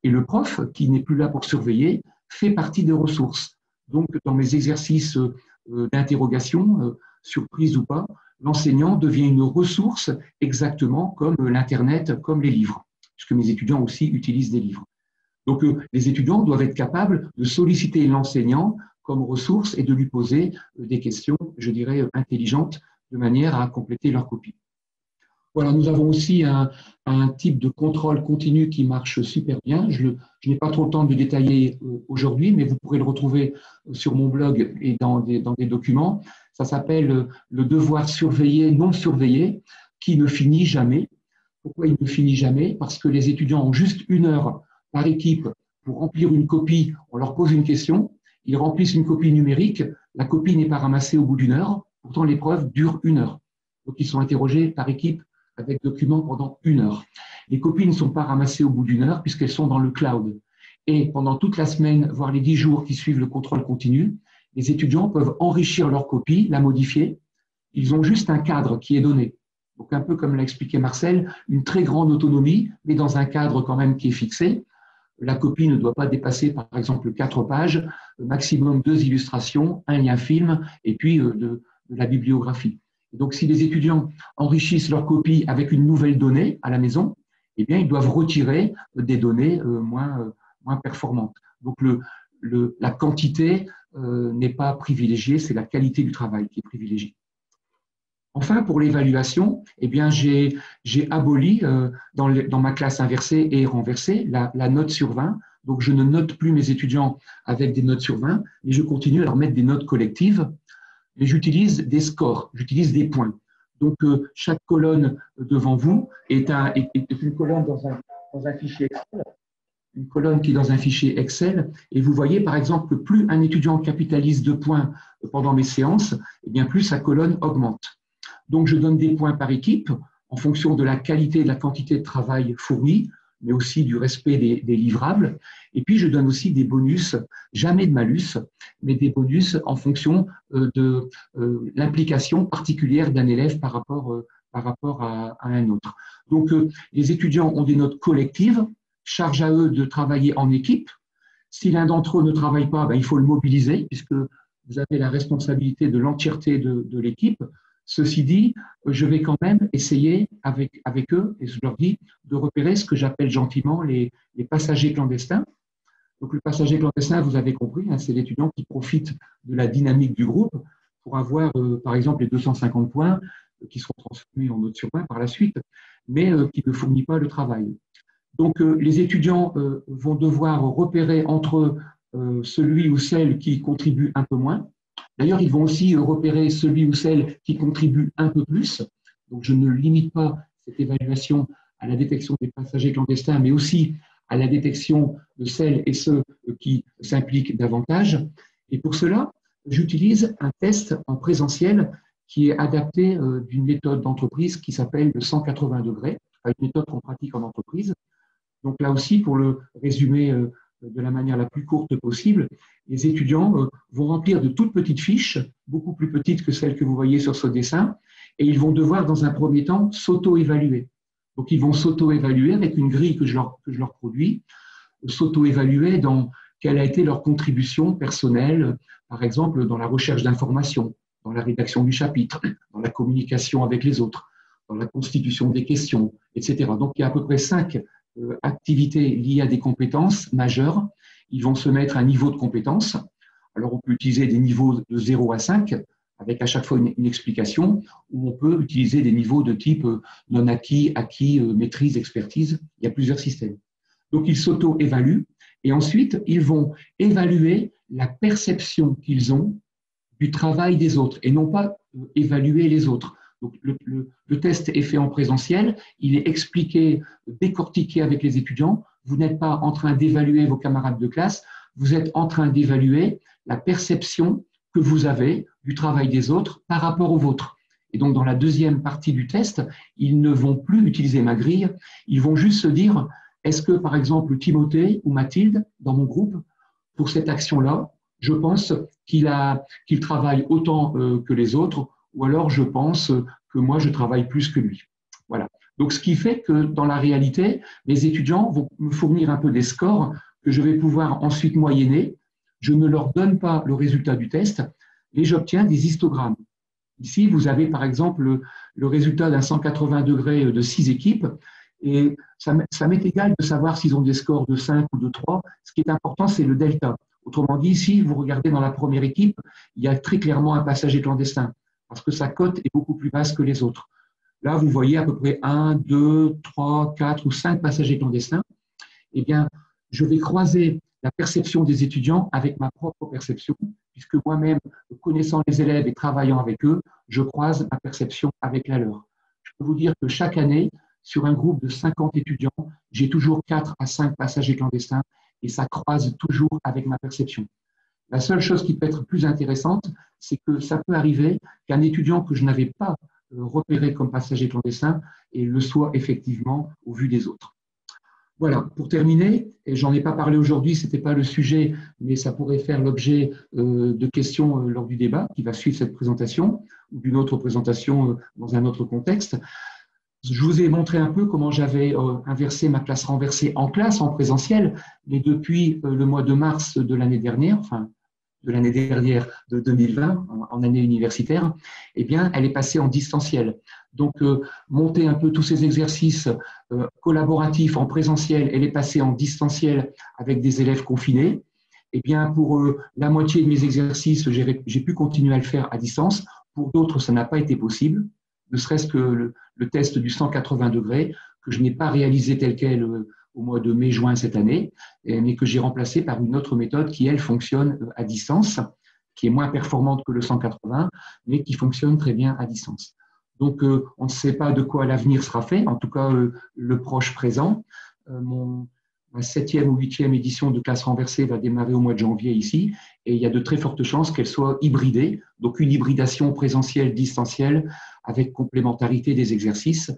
Et le prof, qui n'est plus là pour surveiller, fait partie des ressources. Donc, dans mes exercices euh, d'interrogation, euh, surprise ou pas, l'enseignant devient une ressource exactement comme l'Internet, comme les livres, puisque mes étudiants aussi utilisent des livres. Donc, euh, les étudiants doivent être capables de solliciter l'enseignant comme ressource et de lui poser des questions, je dirais, intelligentes, de manière à compléter leur copie. Voilà, nous avons aussi un, type de contrôle continu qui marche super bien. Je, n'ai pas trop le temps de détailler euh, aujourd'hui, mais vous pourrez le retrouver euh, sur mon blog et dans des, dans des documents. Ça s'appelle euh, le devoir surveillé, non surveillé, qui ne finit jamais. Pourquoi il ne finit jamais? Parce que les étudiants ont juste une heure par équipe pour remplir une copie. On leur pose une question, ils remplissent une copie numérique, la copie n'est pas ramassée au bout d'une heure, pourtant l'épreuve dure une heure. Donc ils sont interrogés par équipe avec document pendant une heure. Les copies ne sont pas ramassées au bout d'une heure puisqu'elles sont dans le cloud. Et pendant toute la semaine, voire les dix jours qui suivent le contrôle continu, les étudiants peuvent enrichir leur copie, la modifier. Ils ont juste un cadre qui est donné. Donc un peu comme l'a expliqué Marcel, une très grande autonomie, mais dans un cadre quand même qui est fixé. La copie ne doit pas dépasser, par exemple, quatre pages, maximum deux illustrations, un lien film, et puis de, de la bibliographie. Donc, si les étudiants enrichissent leur copie avec une nouvelle donnée à la maison, eh bien, ils doivent retirer des données moins, performantes. Donc, la quantité n'est pas privilégiée, c'est la qualité du travail qui est privilégiée. Enfin, pour l'évaluation, eh bien, j'ai, aboli euh, dans, ma classe inversée et renversée la, note sur 20. Donc, je ne note plus mes étudiants avec des notes sur 20, mais je continue à leur mettre des notes collectives. Mais j'utilise des scores, j'utilise des points. Donc, euh, chaque colonne devant vous est, un, est, une colonne dans un, dans un fichier Excel une colonne qui est dans un fichier Excel, et vous voyez par exemple que plus un étudiant capitalise de points pendant mes séances, et eh bien plus sa colonne augmente. Donc, je donne des points par équipe en fonction de la qualité et de la quantité de travail fourni, mais aussi du respect des, livrables. Et puis, je donne aussi des bonus, jamais de malus, mais des bonus en fonction euh, de euh, l'implication particulière d'un élève par rapport, euh, à, un autre. Donc, les étudiants ont des notes collectives, charge à eux de travailler en équipe. Si l'un d'entre eux ne travaille pas, ben, il faut le mobiliser, puisque vous avez la responsabilité de l'entièreté de l'équipe. Ceci dit, je vais quand même essayer avec, avec eux, et je leur dis, de repérer ce que j'appelle gentiment les, passagers clandestins. Donc le passager clandestin, vous avez compris, hein, c'est l'étudiant qui profite de la dynamique du groupe pour avoir, euh, par exemple, les 250 points euh, qui seront transformés en notes sur 20 par la suite, mais euh, qui ne fournit pas le travail. Donc les étudiants vont devoir repérer entre celui ou celle qui contribue un peu moins, D'ailleurs, ils vont aussi repérer celui ou celle qui contribue un peu plus. Donc, je ne limite pas cette évaluation à la détection des passagers clandestins, mais aussi à la détection de celles et ceux qui s'impliquent davantage. Et pour cela, j'utilise un test en présentiel qui est adapté euh, d'une méthode d'entreprise qui s'appelle le 180 degrés, une méthode qu'on pratique en entreprise. Donc là aussi, pour le résumer euh, de la manière la plus courte possible, les étudiants euh, vont remplir de toutes petites fiches, beaucoup plus petites que celles que vous voyez sur ce dessin, et ils vont devoir, dans un premier temps, s'auto-évaluer. Donc, ils vont s'auto-évaluer avec une grille que je leur, que je leur produis, s'auto-évaluer dans quelle a été leur contribution personnelle, par exemple dans la recherche d'informations, dans la rédaction du chapitre, dans la communication avec les autres, dans la constitution des questions, etc. Donc, il y a à peu près cinq euh, activités liées à des compétences majeures. Ils vont se mettre un niveau de compétences. Alors, on peut utiliser des niveaux de 0 à 5 avec à chaque fois une, explication, ou on peut utiliser des niveaux de type euh, non acquis, acquis, euh, maîtrise, expertise. Il y a plusieurs systèmes. Donc, ils s'auto-évaluent et ensuite, ils vont évaluer la perception qu'ils ont du travail des autres et non pas évaluer les autres. Donc, le, test est fait en présentiel, il est expliqué, décortiqué avec les étudiants. Vous n'êtes pas en train d'évaluer vos camarades de classe, vous êtes en train d'évaluer la perception que vous avez du travail des autres par rapport au vôtre. Et donc, dans la deuxième partie du test, ils ne vont plus utiliser ma grille, ils vont juste se dire, est-ce que, par exemple, Timothée ou Mathilde, dans mon groupe, pour cette action-là, je pense qu'il travaille autant euh, que les autres, ou alors je pense que moi, je travaille plus que lui. Voilà. Donc, ce qui fait que dans la réalité, les étudiants vont me fournir un peu des scores que je vais pouvoir ensuite moyenner. Je ne leur donne pas le résultat du test, mais j'obtiens des histogrammes. Ici, vous avez par exemple le, résultat d'un 180 degrés de six équipes, et ça, m'est égal de savoir s'ils ont des scores de 5 ou de 3. Ce qui est important, c'est le delta. Autrement dit, ici, vous regardez dans la première équipe, il y a très clairement un passager clandestin parce que sa cote est beaucoup plus basse que les autres. Là, vous voyez à peu près 1, 2, 3, 4 ou 5 passagers clandestins. Eh bien, je vais croiser la perception des étudiants avec ma propre perception, puisque moi-même, connaissant les élèves et travaillant avec eux, je croise ma perception avec la leur. Je peux vous dire que chaque année, sur un groupe de 50 étudiants, j'ai toujours 4 à 5 passagers clandestins et ça croise toujours avec ma perception. La seule chose qui peut être plus intéressante, c'est que ça peut arriver qu'un étudiant que je n'avais pas euh, repéré comme passager clandestin et le soit effectivement au vu des autres. Voilà, pour terminer, et j'en ai pas parlé aujourd'hui, ce n'était pas le sujet, mais ça pourrait faire l'objet euh, de questions euh, lors du débat qui va suivre cette présentation ou d'une autre présentation dans un autre contexte. je vous ai montré un peu comment j'avais inversé ma classe renversée en classe, en présentiel, mais depuis le mois de mars de l'année dernière, enfin de l'année dernière, de 2020, en, année universitaire, eh bien, elle est passée en distanciel. Donc, monter un peu tous ces exercices collaboratifs en présentiel, elle est passée en distanciel avec des élèves confinés. Eh bien, pour euh, la moitié de mes exercices, j'ai pu continuer à le faire à distance. Pour d'autres, ça n'a pas été possible, ne serait-ce que le, test du 180 degrés, que je n'ai pas réalisé tel quel euh, au mois de mai-juin cette année, mais que j'ai remplacé par une autre méthode qui, elle, fonctionne euh, à distance, qui est moins performante que le 180, mais qui fonctionne très bien à distance. Donc, on ne sait pas de quoi l'avenir sera fait, en tout cas le proche présent. La septième ou huitième édition de classe renversée va démarrer au mois de janvier ici, et il y a de très fortes chances qu'elle soit hybridée, donc une hybridation présentielle, distancielle, avec complémentarité des exercices.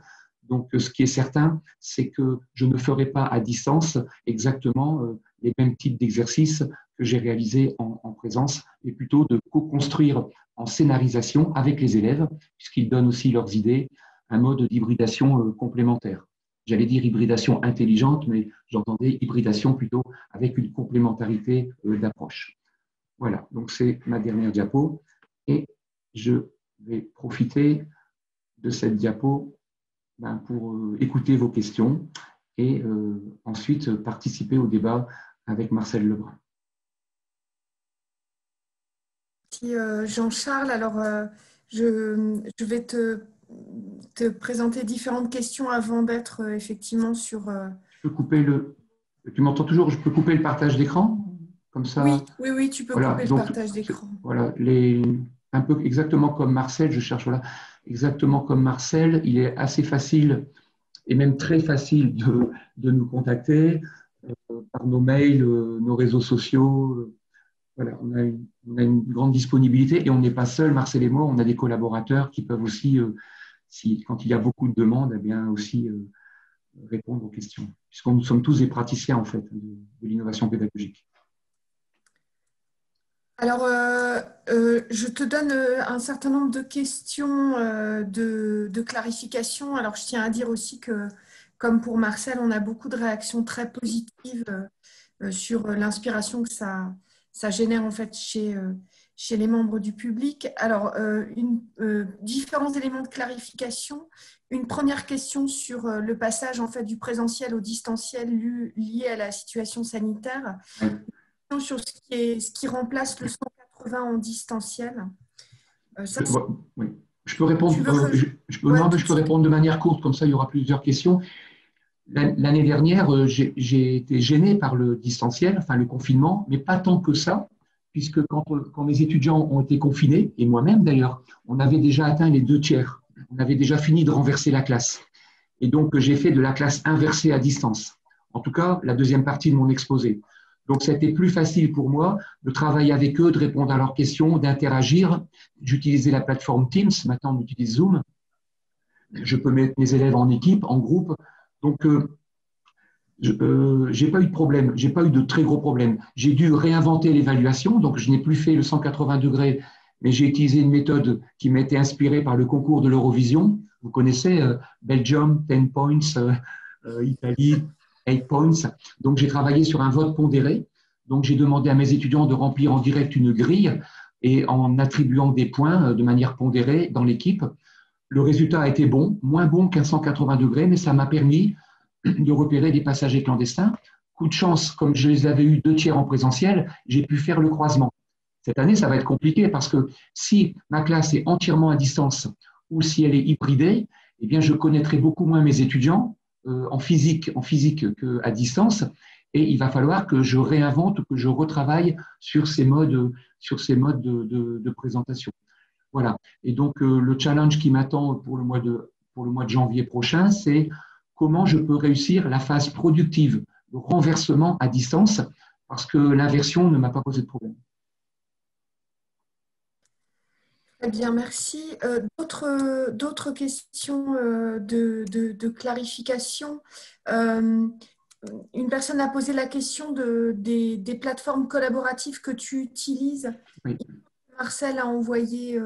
Donc, ce qui est certain, c'est que je ne ferai pas à distance exactement euh, les mêmes types d'exercices que j'ai réalisés en, en, présence, mais plutôt de co-construire en scénarisation avec les élèves, puisqu'ils donnent aussi leurs idées, un mode d'hybridation euh, complémentaire j'allais dire hybridation intelligente, mais j'entendais hybridation plutôt avec une complémentarité euh, d'approche. Voilà, donc c'est ma dernière diapo et je vais profiter de cette diapo ben, pour euh, écouter vos questions et euh, ensuite participer au débat avec Marcel Lebrun. Jean-Charles, alors je, je, vais te te présenter différentes questions avant d'être euh, effectivement sur. Euh, je peux couper le. Tu m'entends toujours? Je peux couper le partage d'écran? Comme ça? Oui, oui, oui, tu peux couper le partage d'écran. Voilà, les, un peu exactement comme Marcel, je cherche, voilà, exactement comme Marcel, il est assez facile et même très facile de, nous contacter euh, par nos mails, nos réseaux sociaux. voilà, on a, une, grande disponibilité et on n'est pas seul, Marcel et moi, on a des collaborateurs qui peuvent aussi quand il y a beaucoup de demandes, eh bien aussi euh, répondre aux questions, puisque nous sommes tous des praticiens en fait de, l'innovation pédagogique. Alors, euh, euh, je te donne un certain nombre de questions de, clarification. Alors, je tiens à dire aussi que, comme pour Marcel, on a beaucoup de réactions très positives sur l'inspiration que ça, génère en fait chez, les membres du public. Alors, euh, euh, différents éléments de clarification. Une première question sur euh, le passage en fait du présentiel au distanciel lié à la situation sanitaire. Sur ce qui, est, ce qui remplace le 180 en distanciel. Je peux répondre. je, peux, je peux répondre de manière courte, comme ça il y aura plusieurs questions. L'année dernière, j'ai été gêné par le distanciel, enfin le confinement, mais pas tant que ça, puisque quand, quand, mes étudiants ont été confinés, et moi-même d'ailleurs, on avait déjà atteint les deux tiers. On avait déjà fini de renverser la classe. Et donc, j'ai fait de la classe inversée à distance. En tout cas, la deuxième partie de mon exposé. Donc, c'était plus facile pour moi de travailler avec eux, de répondre à leurs questions, d'interagir. J'utilisais la plateforme Teams, maintenant on utilise Zoom. Je peux mettre mes élèves en équipe, en groupe. Donc, euh, je n'ai euh, pas eu de problème, j'ai pas eu de très gros problèmes. J'ai dû réinventer l'évaluation, donc je n'ai plus fait le 180 degrés, mais j'ai utilisé une méthode qui été inspirée par le concours de l'Eurovision. Vous connaissez euh, Belgium, 10 points, euh, Italie, 8 points. Donc j'ai travaillé sur un vote pondéré. Donc j'ai demandé à mes étudiants de remplir en direct une grille et en attribuant des points de manière pondérée dans l'équipe. Le résultat a été bon, moins bon qu'un 180 degrés, mais ça m'a permis de repérer des passagers clandestins. Coup de chance, comme je les avais eu deux tiers en présentiel, j'ai pu faire le croisement. Cette année, ça va être compliqué parce que si ma classe est entièrement à distance ou si elle est hybridée, eh bien, je connaîtrai beaucoup moins mes étudiants euh, en physique, en physique qu'à distance. Et il va falloir que je réinvente, que je retravaille sur ces modes, sur ces modes de, présentation. Voilà. Et donc, euh, le challenge qui m'attend pour, le mois de, pour le mois de janvier prochain, c'est comment je peux réussir la phase productive, le renversement à distance, parce que l'inversion ne m'a pas posé de problème. Très bien, merci. Euh, d'autres questions euh, de, clarification? Euh, Une personne a posé la question de, des, plateformes collaboratives que tu utilises. Marcel a envoyé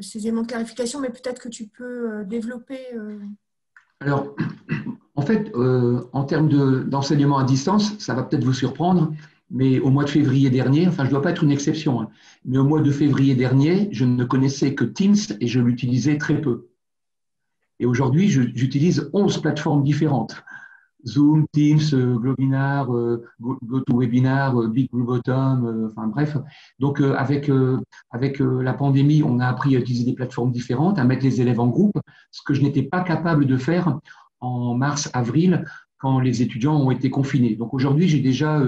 ces éléments de clarification, mais peut-être que tu peux développer. Alors, en fait, en termes d'enseignement à distance, ça va peut-être vous surprendre, mais au mois de février dernier, enfin je ne dois pas être une exception, hein, mais au mois de février dernier, je ne connaissais que Teams et je l'utilisais très peu. Et aujourd'hui, j'utilise 11 plateformes différentes. Zoom, Teams, euh, Globinar, euh, GoToWebinar, euh, Big Blue Bottom, enfin bref. Donc avec, avec la pandémie, on a appris à utiliser des plateformes différentes, à mettre les élèves en groupe, ce que je n'étais pas capable de faire en mars, avril, quand les étudiants ont été confinés. Donc aujourd'hui, j'ai déjà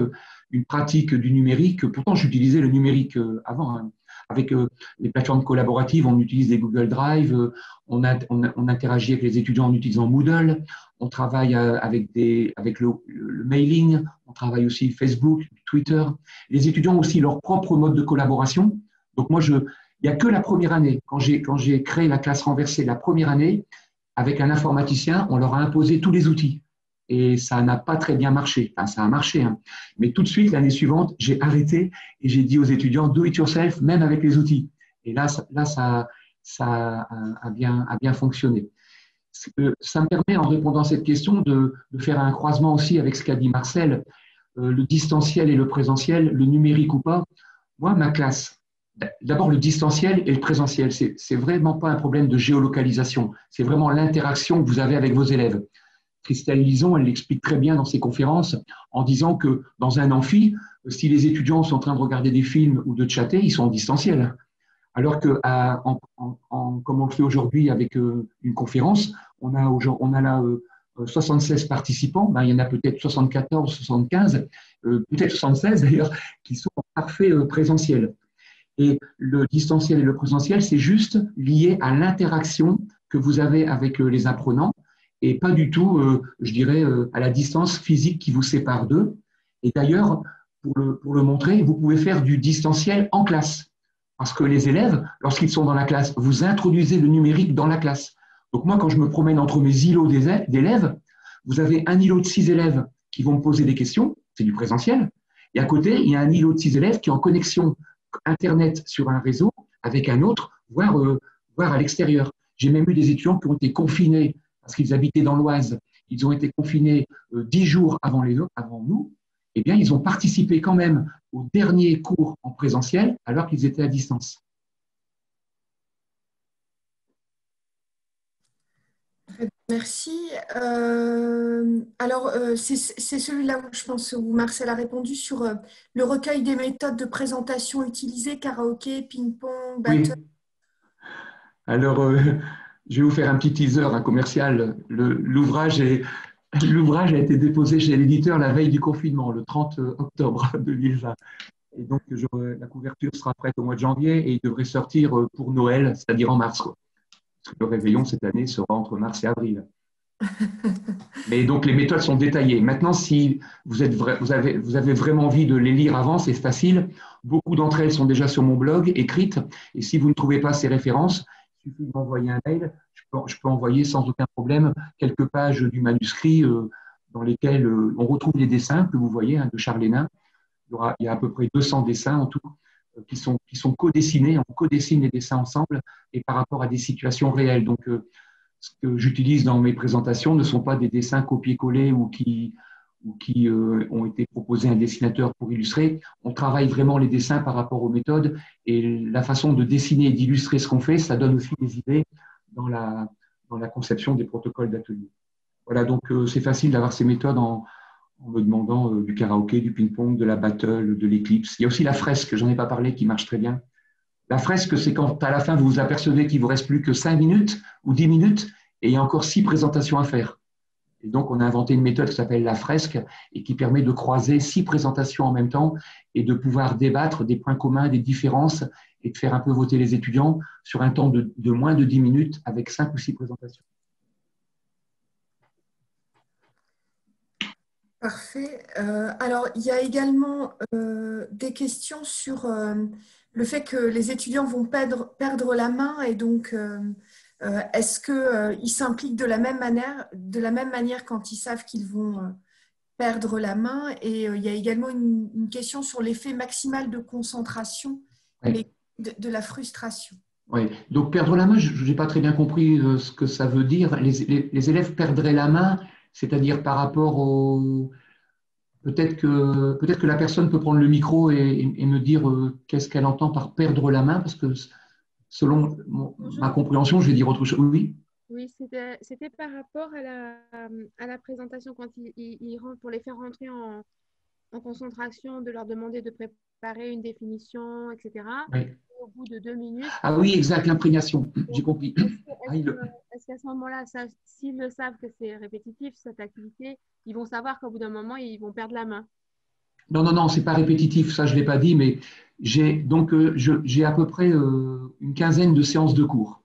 une pratique du numérique. Pourtant, j'utilisais le numérique avant. Hein. Avec les plateformes collaboratives, on utilise des Google Drive, on, on, interagit avec les étudiants en utilisant Moodle, on travaille avec, des, avec le, mailing, on travaille aussi Facebook, Twitter. Les étudiants ont aussi leur propre mode de collaboration. Donc moi, je, il n'y a que la première année. Quand j'ai créé la classe renversée, la première année, avec un informaticien, on leur a imposé tous les outils et ça n'a pas très bien marché. Enfin, ça a marché, hein. mais tout de suite, l'année suivante, j'ai arrêté et j'ai dit aux étudiants, do it yourself, même avec les outils. Et là, ça, là, ça, ça a, bien, a bien fonctionné. Ça me permet, en répondant à cette question, de, faire un croisement aussi avec ce qu'a dit Marcel, euh, le distanciel et le présentiel, le numérique ou pas. Moi, ma classe, d'abord le distanciel et le présentiel, c'est vraiment pas un problème de géolocalisation, c'est vraiment l'interaction que vous avez avec vos élèves. Christelle Lison, elle l'explique très bien dans ses conférences en disant que dans un amphi, si les étudiants sont en train de regarder des films ou de chatter, ils sont en distanciel. Alors que, comme on le fait aujourd'hui avec euh, une conférence, on a, on là 76 euh, participants, ben, il y en a peut-être 74, 75, euh, peut-être 76 d'ailleurs, qui sont en parfait présentiel. Et le distanciel et le présentiel, c'est juste lié à l'interaction que vous avez avec les apprenants et pas du tout, euh, je dirais, euh, à la distance physique qui vous sépare d'eux. Et d'ailleurs, pour le, pour le montrer, vous pouvez faire du distanciel en classe. Parce que les élèves, lorsqu'ils sont dans la classe, vous introduisez le numérique dans la classe. Donc moi, quand je me promène entre mes îlots d'élèves, vous avez un îlot de six élèves qui vont me poser des questions, c'est du présentiel. Et à côté, il y a un îlot de six élèves qui est en connexion Internet sur un réseau avec un autre, voire, euh, voire à l'extérieur. J'ai même eu des étudiants qui ont été confinés parce qu'ils habitaient dans l'Oise, ils ont été confinés euh, dix jours avant, les, avant nous, eh bien, ils ont participé quand même au dernier cours en présentiel alors qu'ils étaient à distance. Merci. Euh, alors, euh, c'est celui-là où je pense où Marcel a répondu sur le recueil des méthodes de présentation utilisées, karaoké, ping-pong, battle. Alors, je vais vous faire un petit teaser, un commercial. L'ouvrage a été déposé chez l'éditeur la veille du confinement, le 30 octobre 2020. Et donc, la couverture sera prête au mois de janvier et il devrait sortir euh, pour Noël, c'est-à-dire en mars. le réveillon cette année sera entre mars et avril. Mais donc, les méthodes sont détaillées. Maintenant, si vous, êtes vous, avez, vous avez vraiment envie de les lire avant, c'est facile. Beaucoup d'entre elles sont déjà sur mon blog, écrites. Et si vous ne trouvez pas ces références, suffit de m'envoyer un mail. Je peux, envoyer sans aucun problème quelques pages du manuscrit euh, dans lesquelles euh, on retrouve les dessins que vous voyez hein, de Charles Hénin. Il il y a à peu près 200 dessins en tout euh, qui sont, qui sont co-dessinés. On co-dessine les dessins ensemble et par rapport à des situations réelles. Donc, ce que j'utilise dans mes présentations ne sont pas des dessins copiés-collés ou qui, ou qui euh, ont été proposés à un dessinateur pour illustrer. On travaille vraiment les dessins par rapport aux méthodes et la façon de dessiner et d'illustrer ce qu'on fait, ça donne aussi des idées dans la, conception des protocoles d'atelier. Voilà, donc euh, c'est facile d'avoir ces méthodes en, en me demandant euh, du karaoké, du ping-pong, de la battle, de l'éclipse. Il y a aussi la fresque, j'en ai pas parlé, qui marche très bien. La fresque, c'est quand à la fin vous vous apercevez qu'il vous reste plus que 5 minutes ou 10 minutes et il y a encore 6 présentations à faire. Et donc, on a inventé une méthode qui s'appelle la fresque et qui permet de croiser six présentations en même temps et de pouvoir débattre des points communs, des différences et de faire un peu voter les étudiants sur un temps de, moins de dix minutes avec cinq ou six présentations. Parfait. Euh, alors, il y a également euh, des questions sur euh, le fait que les étudiants vont perdre, perdre la main et donc est-ce qu'ils euh, s'impliquent de, la même manière, de la même manière quand ils savent qu'ils vont euh, perdre la main? Et il y a également une, question sur l'effet maximal de concentration de, la frustration. Oui, donc perdre la main, je n'ai pas très bien compris euh, ce que ça veut dire. Les, élèves perdraient la main, c'est-à-dire par rapport au. Peut-être que, peut que la personne peut prendre le micro et, me dire euh, qu'est-ce qu'elle entend par perdre la main, parce que selon ma compréhension, je vais dire autre chose. Oui. Oui, c'était par rapport à la, à la présentation quand ils, rentrent pour les faire rentrer en, en concentration, de leur demander de préparer une définition, etc. Au bout de deux minutes. Ah oui, exact, l'imprégnation, j'ai compris. Est-ce qu'à ce moment-là, s'ils le savent que c'est répétitif, cette activité, ils vont savoir qu'au bout d'un moment, ils vont perdre la main Non, non, non, c'est pas répétitif, ça je ne l'ai pas dit, mais j'ai donc euh, j'ai à peu près euh, une quinzaine de séances de cours.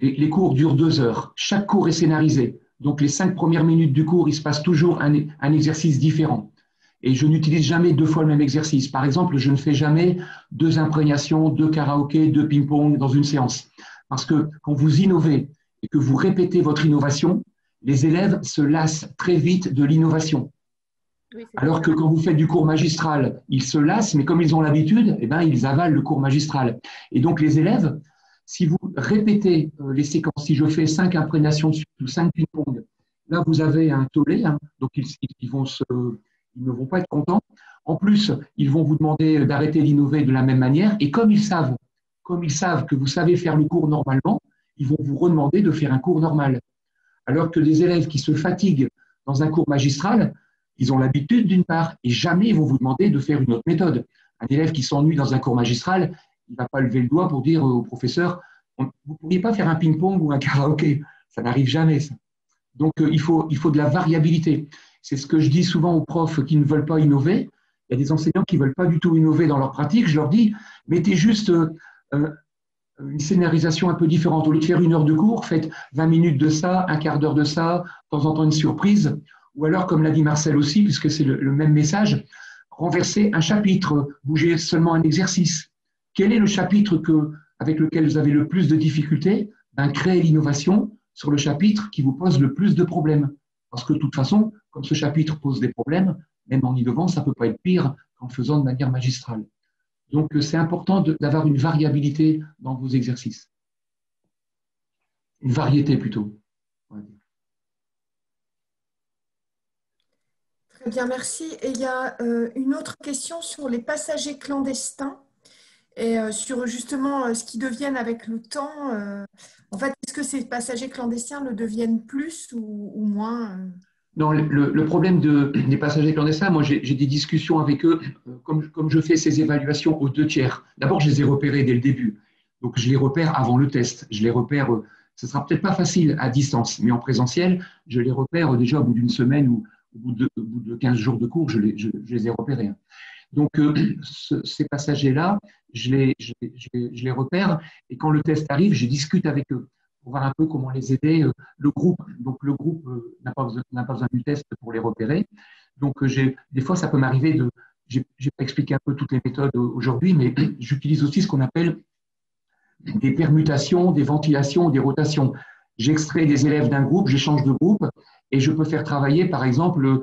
Les cours durent deux heures. Chaque cours est scénarisé. Donc les cinq premières minutes du cours, il se passe toujours un exercice différent et je n'utilise jamais deux fois le même exercice. Par exemple, je ne fais jamais deux imprégnations, deux karaoké, deux ping-pong dans une séance. Parce que quand vous innovez et que vous répétez votre innovation, les élèves se lassent très vite de l'innovation. Alors que quand vous faites du cours magistral, ils se lassent, mais comme ils ont l'habitude, eh ben, ils avalent le cours magistral. Et donc les élèves, si vous répétez euh, les séquences, si je fais cinq imprégnations ou cinq ping-pong, là vous avez un tollé, hein, donc ils vont se, ils ne vont pas être contents. En plus, ils vont vous demander d'arrêter d'innover de la même manière. Et comme ils savent, comme ils savent que vous savez faire le cours normalement, ils vont vous redemander de faire un cours normal. Alors que des élèves qui se fatiguent dans un cours magistral, ils ont l'habitude d'une part, et jamais ils vont vous demander de faire une autre méthode. Un élève qui s'ennuie dans un cours magistral, il ne va pas lever le doigt pour dire au professeur, vous ne pourriez pas faire un ping-pong ou un karaoké? Ça n'arrive jamais, ça. Donc, euh, il, faut, il faut de la variabilité. C'est ce que je dis souvent aux profs qui ne veulent pas innover. Il y a des enseignants qui ne veulent pas du tout innover dans leur pratique. Je leur dis, mettez juste euh, euh, une scénarisation un peu différente. Au lieu de faire une heure de cours, faites 20 minutes de ça, un quart d'heure de ça, de temps en temps une surprise. Ou alors, comme l'a dit Marcel aussi, puisque c'est le, même message, renverser un chapitre, bouger seulement un exercice. Quel est le chapitre que, avec lequel vous avez le plus de difficultés? Ben, Créer l'innovation sur le chapitre qui vous pose le plus de problèmes. Parce que de toute façon, comme ce chapitre pose des problèmes, même en innovant, ça ne peut pas être pire qu'en faisant de manière magistrale. Donc, euh, c'est important d'avoir une variabilité dans vos exercices. Une variété plutôt. Très bien, merci. Et il y a euh, une autre question sur les passagers clandestins et euh, sur justement ce qui deviennent avec le temps. en fait, est-ce que ces passagers clandestins le deviennent plus ou moins non, le, problème des passagers clandestins, moi j'ai des discussions avec eux, euh, comme, comme, je fais ces évaluations aux deux tiers. D'abord, je les ai repérés dès le début. Donc je les repère avant le test. Je les repère, euh, ce sera peut-être pas facile à distance, mais en présentiel, je les repère déjà au bout d'une semaine ou au bout, de, au bout de 15 jours de cours, je les, ai repérés. Donc euh, ces passagers-là, je les, repère et quand le test arrive, je discute avec eux pour voir un peu comment les aider. Euh, le groupe, donc le groupe euh, n'a pas, besoin, du test pour les repérer. Donc, des fois, ça peut m'arriver de. J'ai pas expliqué un peu toutes les méthodes aujourd'hui, mais j'utilise aussi ce qu'on appelle des permutations, des ventilations, des rotations. J'extrais des élèves d'un groupe, j'échange de groupe, et je peux faire travailler, par exemple,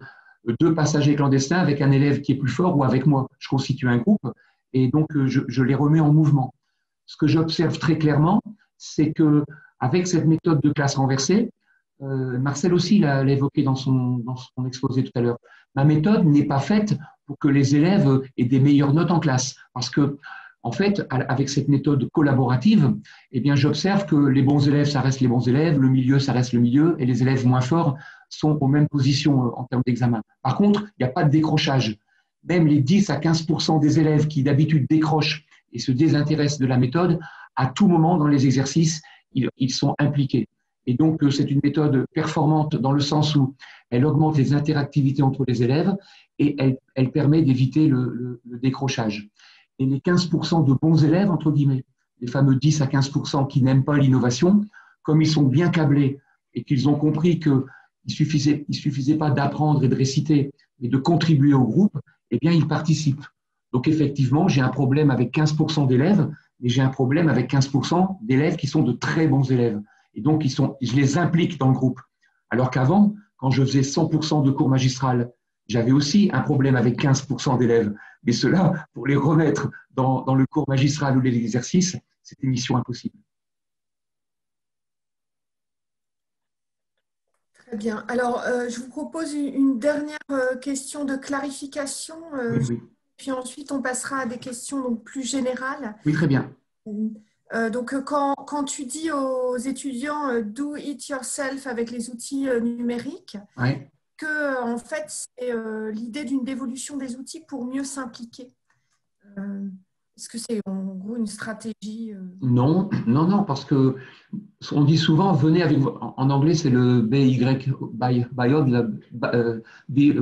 deux passagers clandestins avec un élève qui est plus fort ou avec moi. Je constitue un groupe, et donc je, je les remets en mouvement. Ce que j'observe très clairement, c'est que avec cette méthode de classe renversée, euh, Marcel aussi l'a évoqué dans son, exposé tout à l'heure, ma méthode n'est pas faite pour que les élèves aient des meilleures notes en classe. Parce que, en fait, avec cette méthode collaborative, eh j'observe que les bons élèves, ça reste les bons élèves, le milieu, ça reste le milieu, et les élèves moins forts sont aux mêmes positions euh, en termes d'examen. Par contre, il n'y a pas de décrochage. Même les 10 à 15 des élèves qui d'habitude décrochent et se désintéressent de la méthode, à tout moment dans les exercices, ils, sont impliqués. Et donc, euh, c'est une méthode performante dans le sens où elle augmente les interactivités entre les élèves et elle, permet d'éviter le, décrochage. Et les 15% de bons élèves, entre guillemets, les fameux 10 à 15% qui n'aiment pas l'innovation, comme ils sont bien câblés et qu'ils ont compris qu'il ne suffisait, il suffisait pas d'apprendre et de réciter, mais de contribuer au groupe, eh bien, ils participent. Donc, effectivement, j'ai un problème avec 15% d'élèves, mais j'ai un problème avec 15% d'élèves qui sont de très bons élèves. Et donc, ils sont, je les implique dans le groupe. Alors qu'avant, quand je faisais 100% de cours magistral, j'avais aussi un problème avec 15% d'élèves. Mais cela, pour les remettre dans, dans, le cours magistral ou les exercices, c'était mission impossible. Très bien. Alors, je vous propose une dernière question de clarification. Puis ensuite, on passera à des questions donc, plus générales. Oui, très bien. Euh, donc, euh, quand, quand, tu dis aux étudiants euh, do it yourself avec les outils numériques, que en fait, c'est l'idée d'une dévolution des outils pour mieux s'impliquer. Est-ce que c'est en gros une stratégie Non, non, non, parce que on dit souvent venez avec en anglais c'est le BY by, by,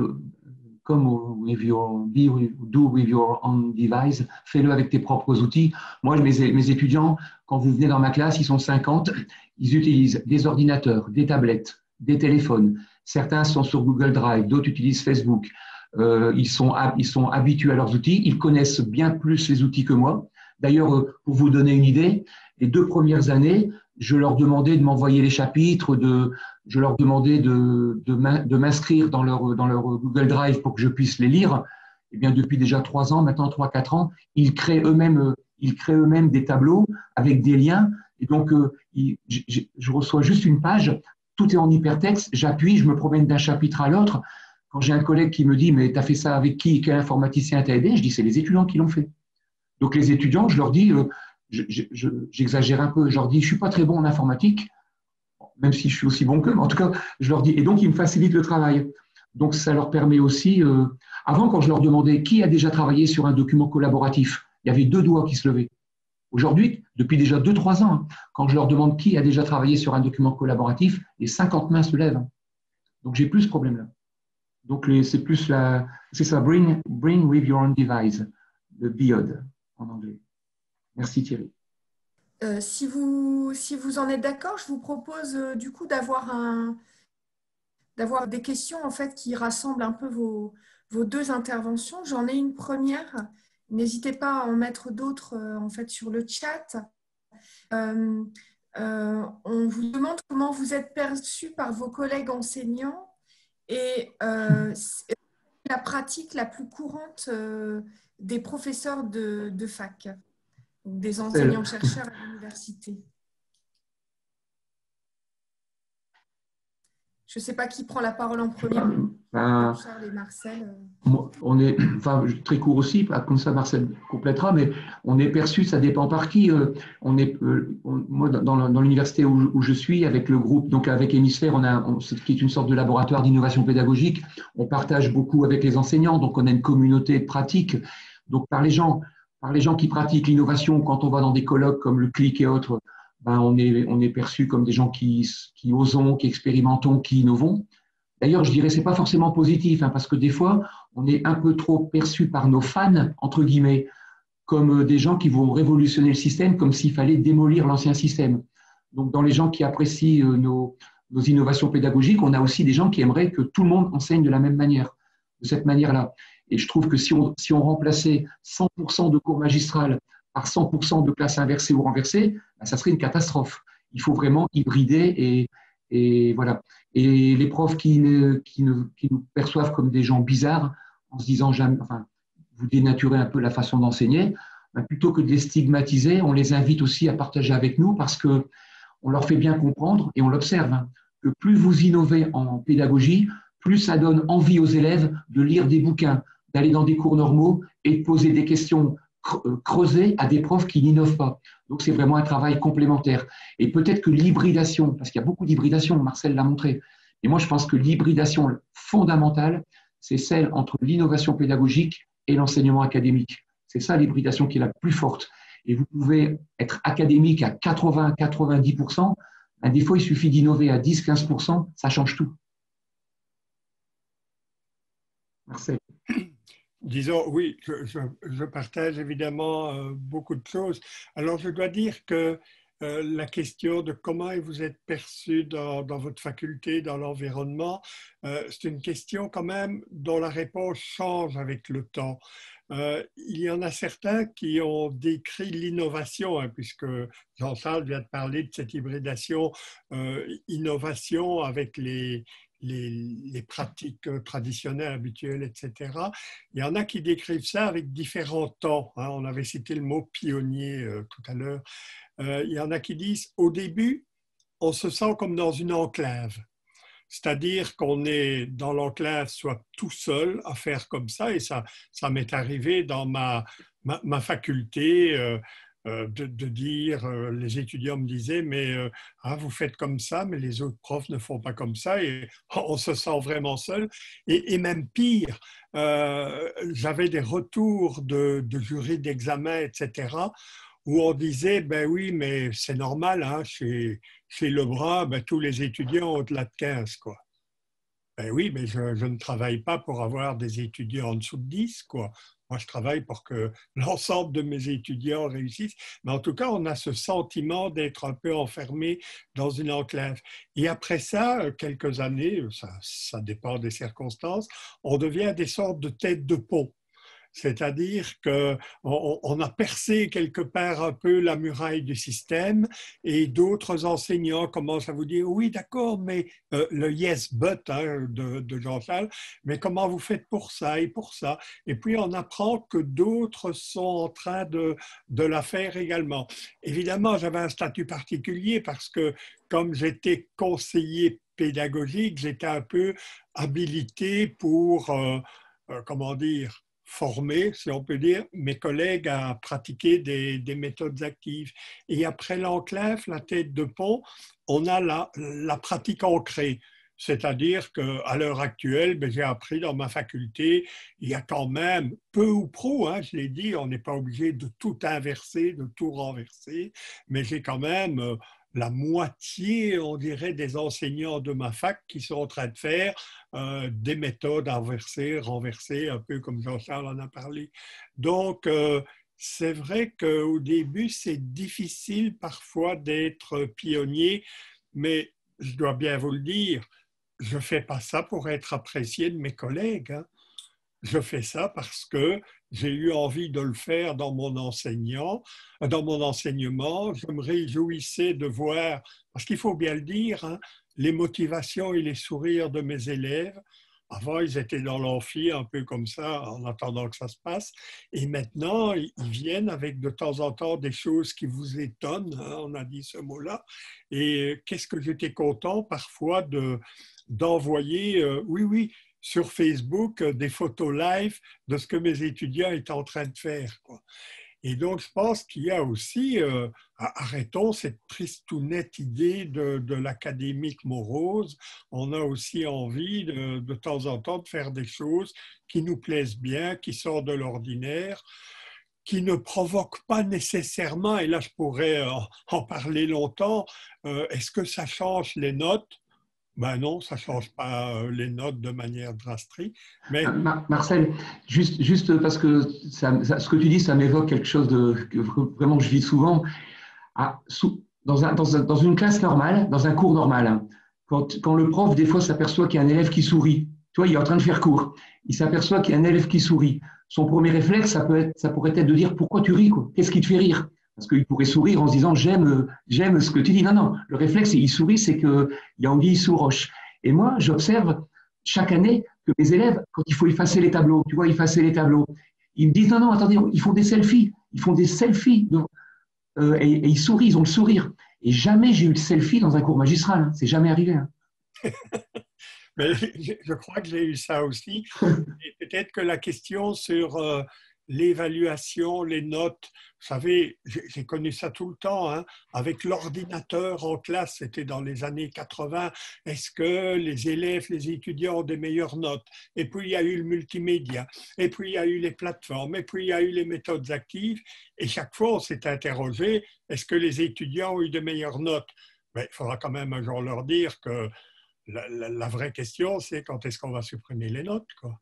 comme with your, do with your own device, fais-le avec tes propres outils. Moi, mes, mes étudiants, quand vous venez dans ma classe, ils sont 50, ils utilisent des ordinateurs, des tablettes, des téléphones. Certains sont sur Google Drive, d'autres utilisent Facebook. Euh, ils, sont, ils sont habitués à leurs outils, ils connaissent bien plus les outils que moi. D'ailleurs, euh, pour vous donner une idée, les deux premières années, je leur demandais de m'envoyer les chapitres, de, je leur demandais de, de m'inscrire dans leur, dans leur Google Drive pour que je puisse les lire. Eh bien, depuis déjà trois ans, maintenant trois, quatre ans, ils créent eux-mêmes, ils créent eux-mêmes des tableaux avec des liens. Et donc, euh, je, reçois juste une page, tout est en hypertexte, j'appuie, je me promène d'un chapitre à l'autre. Quand j'ai un collègue qui me dit, mais tu as fait ça avec qui? Quel informaticien t'a aidé? Je dis, c'est les étudiants qui l'ont fait. Donc, les étudiants, je leur dis, euh, j'exagère un peu, je leur dis, je suis pas très bon en informatique, même si je suis aussi bon qu'eux, mais en tout cas, je leur dis, et donc ils me facilitent le travail. Donc ça leur permet aussi, euh, avant quand je leur demandais qui a déjà travaillé sur un document collaboratif, il y avait deux doigts qui se levaient. Aujourd'hui, depuis déjà deux, trois ans, quand je leur demande qui a déjà travaillé sur un document collaboratif, les 50 mains se lèvent. Donc j'ai plus ce problème-là. Donc c'est plus la, c'est ça, bring, bring with your own device, le BIOD en anglais. Merci Thierry. Euh, si, vous, si vous en êtes d'accord, je vous propose euh, du coup d'avoir un, d'avoir des questions en fait qui rassemblent un peu vos, vos deux interventions. J'en ai une première. N'hésitez pas à en mettre d'autres euh, en fait sur le chat. on vous demande comment vous êtes perçu par vos collègues enseignants et la pratique la plus courante des professeurs de, de fac des enseignants-chercheurs à l'université. Je ne sais pas qui prend la parole en premier. Ben, Charles et Marcel. Euh. On est, enfin, très court aussi, comme ça Marcel complétera, mais on est perçu, ça dépend par qui. Euh, on est, euh, moi, dans, l'université où, je suis, avec le groupe, donc avec Hémisphère, on a, qui est une sorte de laboratoire d'innovation pédagogique, on partage beaucoup avec les enseignants, donc on a une communauté de pratique. Donc par les gens, par les gens qui pratiquent l'innovation, quand on va dans des colloques comme le CLIC et autres, ben on est, perçu comme des gens qui, qui osons, qui expérimentons, qui innovons. D'ailleurs, je dirais c'est pas forcément positif, hein, parce que des fois, on est un peu trop perçu par nos fans, entre guillemets, comme des gens qui vont révolutionner le système, comme s'il fallait démolir l'ancien système. Donc, dans les gens qui apprécient euh, nos, innovations pédagogiques, on a aussi des gens qui aimeraient que tout le monde enseigne de la même manière, de cette manière-là. Et je trouve que si on, remplaçait 100% de cours magistral par 100% de classes inversées ou renversées, ça serait une catastrophe. Il faut vraiment hybrider et, et voilà. Et les profs qui, nous perçoivent comme des gens bizarres, en se disant jamais, vous dénaturez un peu la façon d'enseigner, ben, plutôt que de les stigmatiser, on les invite aussi à partager avec nous parce que on leur fait bien comprendre et on l'observe hein, que plus vous innovez en pédagogie, plus ça donne envie aux élèves de lire des bouquins, d'aller dans des cours normaux et de poser des questions euh, creusées à des profs qui n'innovent pas. Donc c'est vraiment un travail complémentaire. Et peut-être que l'hybridation, parce qu'il y a beaucoup d'hybridation, Marcel l'a montré, et moi je pense que l'hybridation fondamentale, c'est celle entre l'innovation pédagogique et l'enseignement académique. C'est ça l'hybridation qui est la plus forte. Et vous pouvez être académique à 80-90%, des fois il suffit d'innover à 10-15%, ça change tout. Marcel. Disons, oui, je, partage évidemment euh, beaucoup de choses. Alors, je dois dire que euh, la question de comment vous êtes perçu dans, votre faculté, dans l'environnement, euh, c'est une question quand même dont la réponse change avec le temps. il y en a certains qui ont décrit l'innovation, hein, puisque Jean-Charles vient de parler de cette hybridation, innovation avec les, les, pratiques traditionnelles, habituelles, etc. Il y en a qui décrivent ça avec différents temps. Hein. On avait cité le mot pionnier euh, tout à l'heure. Euh, il y en a qui disent, au début, on se sent comme dans une enclave. C'est-à-dire qu'on est dans l'enclave, soit tout seul à faire comme ça, et ça, ça m'est arrivé dans ma, ma, faculté. Euh, euh, de, dire, euh, les étudiants me disaient, mais ah, vous faites comme ça, mais les autres profs ne font pas comme ça, et on se sent vraiment seul. Et, même pire, j'avais des retours de, de jurys d'examen, etc., où on disait, ben oui, mais c'est normal, hein, chez, chez Lebrun, ben, tous les étudiants ont au-delà de 15, quoi. Ben oui, mais je, je, ne travaille pas pour avoir des étudiants en dessous de 10, quoi. Moi, je travaille pour que l'ensemble de mes étudiants réussissent. Mais en tout cas, on a ce sentiment d'être un peu enfermé dans une enclave. Et après ça, quelques années, ça, ça dépend des circonstances, on devient des sortes de têtes de pont. C'est-à-dire qu'on a percé quelque part un peu la muraille du système et d'autres enseignants commencent à vous dire oui, d'accord, mais euh, le yes but hein, de, Jean-Charles, mais comment vous faites pour ça et pour ça? Et puis on apprend que d'autres sont en train de, de la faire également. Évidemment, j'avais un statut particulier parce que comme j'étais conseiller pédagogique, j'étais un peu habilité pour, euh, euh, comment dire, former, si on peut dire, mes collègues à pratiquer des, méthodes actives. Et après l'enclave, la tête de pont, on a la, la pratique ancrée. C'est-à-dire qu'à l'heure actuelle, ben, j'ai appris dans ma faculté, il y a quand même peu ou prou, hein, je l'ai dit, on n'est pas obligé de tout inverser, de tout renverser, mais j'ai quand même euh, la moitié, on dirait, des enseignants de ma fac qui sont en train de faire euh, des méthodes inversées, renversées, un peu comme Jean-Charles en a parlé. Donc, euh, c'est vrai qu'au début, c'est difficile parfois d'être pionnier, mais je dois bien vous le dire, je ne fais pas ça pour être apprécié de mes collègues. Hein. Je fais ça parce que j'ai eu envie de le faire dans mon enseignant, dans mon enseignement. Je me réjouissais de voir, parce qu'il faut bien le dire, hein, les motivations et les sourires de mes élèves. Avant, ils étaient dans l'amphi, un peu comme ça, en attendant que ça se passe. Et maintenant, ils viennent avec de temps en temps des choses qui vous étonnent. Hein, on a dit ce mot-là. Et qu'est-ce que j'étais content parfois de d'envoyer, euh, oui, oui, sur Facebook euh, des photos live de ce que mes étudiants étaient en train de faire. Et donc, je pense qu'il y a aussi, euh, arrêtons cette triste ou nette idée de, l'académique morose. On a aussi envie de, de, temps en temps de faire des choses qui nous plaisent bien, qui sortent de l'ordinaire, qui ne provoquent pas nécessairement, et là je pourrais en, parler longtemps, euh, est-ce que ça change les notes? Ben non, ça ne change pas euh, les notes de manière drastique. Mais... Marcel, juste, parce que ce que tu dis, ça m'évoque quelque chose de, que vraiment je vis souvent. Ah, dans, un, dans, une classe normale, dans un cours normal, hein, quand, quand le prof, des fois, s'aperçoit qu'il y a un élève qui sourit, tu vois, il est en train de faire cours, il s'aperçoit qu'il y a un élève qui sourit. Son premier réflexe, ça, peut être, ça pourrait être de dire Pourquoi tu ris Qu'est-ce qui te fait rire? Parce qu'il pourrait sourire en se disant j'aime, j'aime ce que tu dis. Non, non, le réflexe, il sourit, c'est qu'il y a anguille sous roche. Et moi, j'observe chaque année que mes élèves, quand il faut effacer les tableaux, tu vois, effacer les tableaux, ils me disent non, non, attendez, ils font des selfies. Ils font des selfies. Euh, et, ils sourient, ils ont le sourire. Et jamais j'ai eu le selfie dans un cours magistral. Hein. C'est jamais arrivé. Hein. Mais je, crois que j'ai eu ça aussi. Et peut-être que la question sur euh, l'évaluation, les notes. Vous savez, j'ai connu ça tout le temps, hein, avec l'ordinateur en classe, c'était dans les années 80. Est-ce que les élèves, les étudiants ont des meilleures notes? Et puis il y a eu le multimédia, et puis il y a eu les plateformes, et puis il y a eu les méthodes actives. Et chaque fois, on s'est interrogé, est-ce que les étudiants ont eu de meilleures notes? Mais il faudra quand même un jour leur dire que la, la vraie question, c'est quand est-ce qu'on va supprimer les notes quoi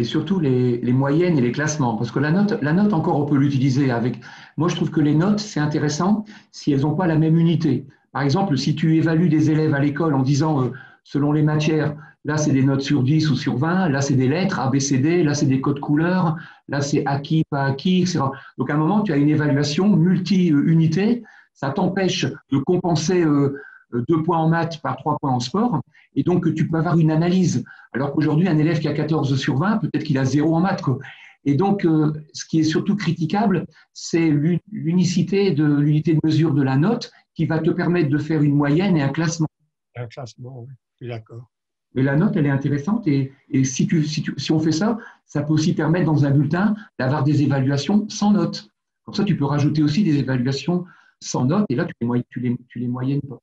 et surtout les, moyennes et les classements. Parce que la note, la note encore, on peut l'utiliser avec. Moi, je trouve que les notes, c'est intéressant si elles n'ont pas la même unité. Par exemple, si tu évalues des élèves à l'école en disant, euh, selon les matières, là, c'est des notes sur 10 ou sur 20, là, c'est des lettres, A, B, C, D, là, c'est des codes couleurs, là, c'est acquis, pas acquis, etc. Donc, à un moment, tu as une évaluation multi-unité. Ça t'empêche de compenser. Euh, deux points en maths par trois points en sport, et donc tu peux avoir une analyse. Alors qu'aujourd'hui, un élève qui a 14 sur 20, peut-être qu'il a zéro en maths. Quoi. Et donc, ce qui est surtout critiquable, c'est l'unicité de l'unité de mesure de la note qui va te permettre de faire une moyenne et un classement. Un classement, oui, je suis d'accord. Mais la note, elle est intéressante et, si, tu, si, si, on fait ça, ça peut aussi permettre dans un bulletin d'avoir des évaluations sans note. Comme ça, tu peux rajouter aussi des évaluations sans note et là, tu les, tu les, tu les moyennes pas.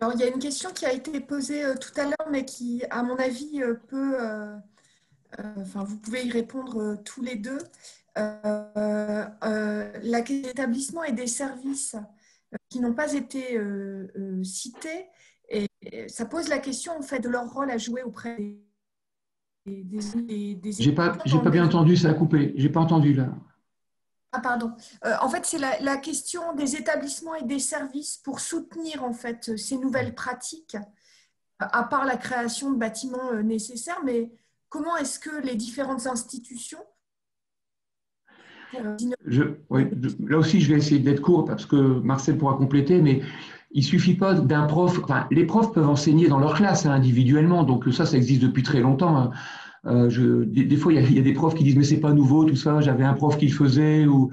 Alors, il y a une question qui a été posée euh, tout à l'heure, mais qui, à mon avis, euh, peut. Euh, enfin, vous pouvez y répondre tous les deux. des établissements et des services qui n'ont pas été cités, et, ça pose la question en fait de leur rôle à jouer auprès des. des, des J'ai pas, pas bien entendu, ça a coupé. J'ai pas entendu là. Ah, pardon. Euh, en fait, c'est la, question des établissements et des services pour soutenir en fait ces nouvelles pratiques, à part la création de bâtiments euh, nécessaires, mais comment est-ce que les différentes institutions euh, là aussi, je vais essayer d'être court parce que Marcel pourra compléter, mais il suffit pas d'un prof. Les profs peuvent enseigner dans leur classe hein, individuellement, donc ça, ça existe depuis très longtemps. Hein. Euh, des, fois, il y, a, des profs qui disent mais c'est pas nouveau tout ça. J'avais un prof qui le faisait ou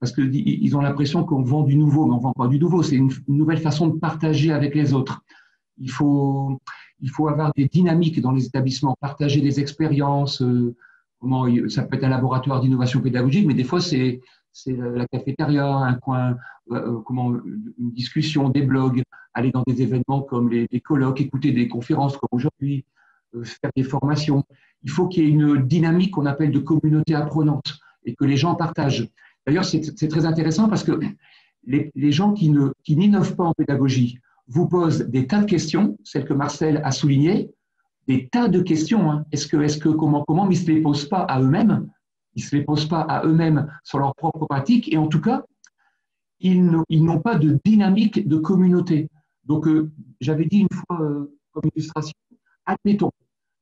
parce qu'ils ont l'impression qu'on vend du nouveau, mais on vend pas du nouveau. C'est une, nouvelle façon de partager avec les autres. Il faut, il faut avoir des dynamiques dans les établissements, partager des expériences. Euh, comment ça peut être un laboratoire d'innovation pédagogique, mais des fois c'est c'est la cafétéria, un coin, euh, comment une discussion, des blogs, aller dans des événements comme les, les colloques, écouter des conférences comme aujourd'hui, faire des formations. Il faut qu'il y ait une dynamique qu'on appelle de communauté apprenante et que les gens partagent. D'ailleurs, c'est très intéressant parce que les, gens qui n'innovent pas en pédagogie vous posent des tas de questions, celles que Marcel a soulignées, des tas de questions. Hein. Est-ce que, est que, comment, comment, ils ne se les posent pas à eux-mêmes? Ils ne se les posent pas à eux-mêmes sur leur propre pratique et en tout cas, ils n'ont pas de dynamique de communauté. Donc, euh, j'avais dit une fois euh, comme illustration, admettons,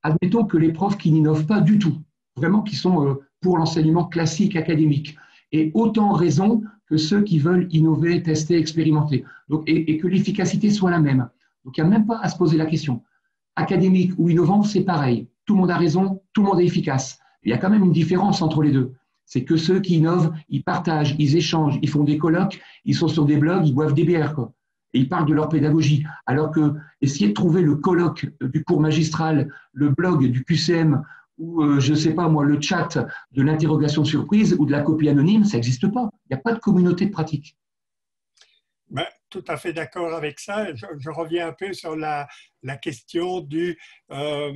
admettons que les profs qui n'innovent pas du tout, vraiment qui sont euh, pour l'enseignement classique académique, aient autant raison que ceux qui veulent innover, tester, expérimenter, et, que l'efficacité soit la même. Donc il n'y a même pas à se poser la question. Académique ou innovant, c'est pareil. Tout le monde a raison, tout le monde est efficace. Il y a quand même une différence entre les deux. C'est que ceux qui innovent, ils partagent, ils échangent, ils font des colloques, ils sont sur des blogs, ils boivent des bières. Et ils parlent de leur pédagogie. Alors que essayer de trouver le colloque du cours magistral, le blog du QCM ou, euh, je ne sais pas moi, le chat de l'interrogation surprise ou de la copie anonyme, ça n'existe pas. Il n'y a pas de communauté de pratique. Ben, tout à fait d'accord avec ça. Je, reviens un peu sur la, question du euh,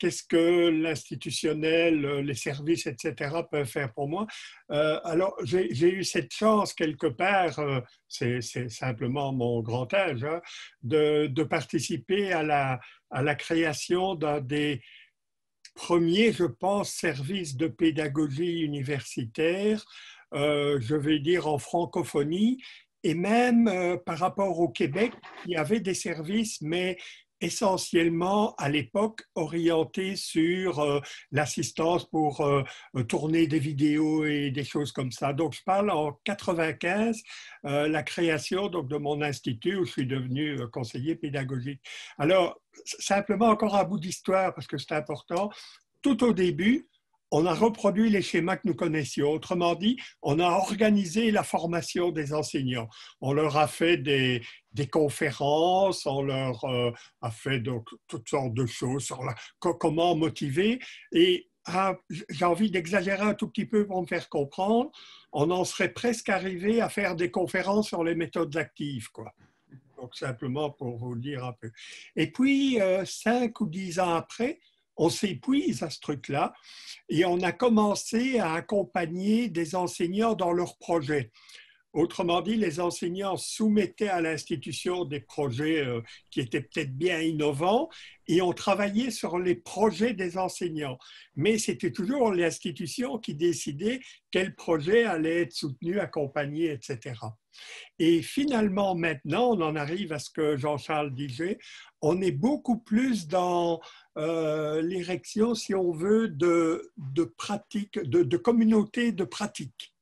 qu'est-ce que l'institutionnel, euh, les services, etc. peuvent faire pour moi. Euh, alors, j'ai eu cette chance quelque part, euh, c'est simplement mon grand âge, hein, de, participer à la création d'un des premiers, je pense, services de pédagogie universitaire, je vais dire en francophonie, et même par rapport au Québec, il y avait des services, mais essentiellement à l'époque orienté sur euh, l'assistance pour euh, euh, tourner des vidéos et des choses comme ça. Donc je parle en 95 la création donc de mon institut où je suis devenu conseiller pédagogique. Alors simplement encore un bout d'histoire parce que c'est important. Tout au début, on a reproduit les schémas que nous connaissions. Autrement dit, on a organisé la formation des enseignants. On leur a fait des, conférences, on leur euh, a fait donc toutes sortes de choses sur la, comment motiver. Et ah, j'ai envie d'exagérer un tout petit peu pour me faire comprendre. On en serait presque arrivé à faire des conférences sur les méthodes actives, quoi. Donc simplement pour vous dire un peu. Et puis euh, cinq ou dix ans après, on s'épuise à ce truc-là et on a commencé à accompagner des enseignants dans leurs projets. Autrement dit, les enseignants soumettaient à l'institution des projets euh, qui étaient peut-être bien innovants et on travaillait sur les projets des enseignants. Mais c'était toujours l'institution qui décidait quel projet allait être soutenu, accompagné, etc. Et finalement, maintenant, on en arrive à ce que Jean-Charles disait, on est beaucoup plus dans euh, l'érection, si on veut, de, pratiques, de, de communautés de pratiques.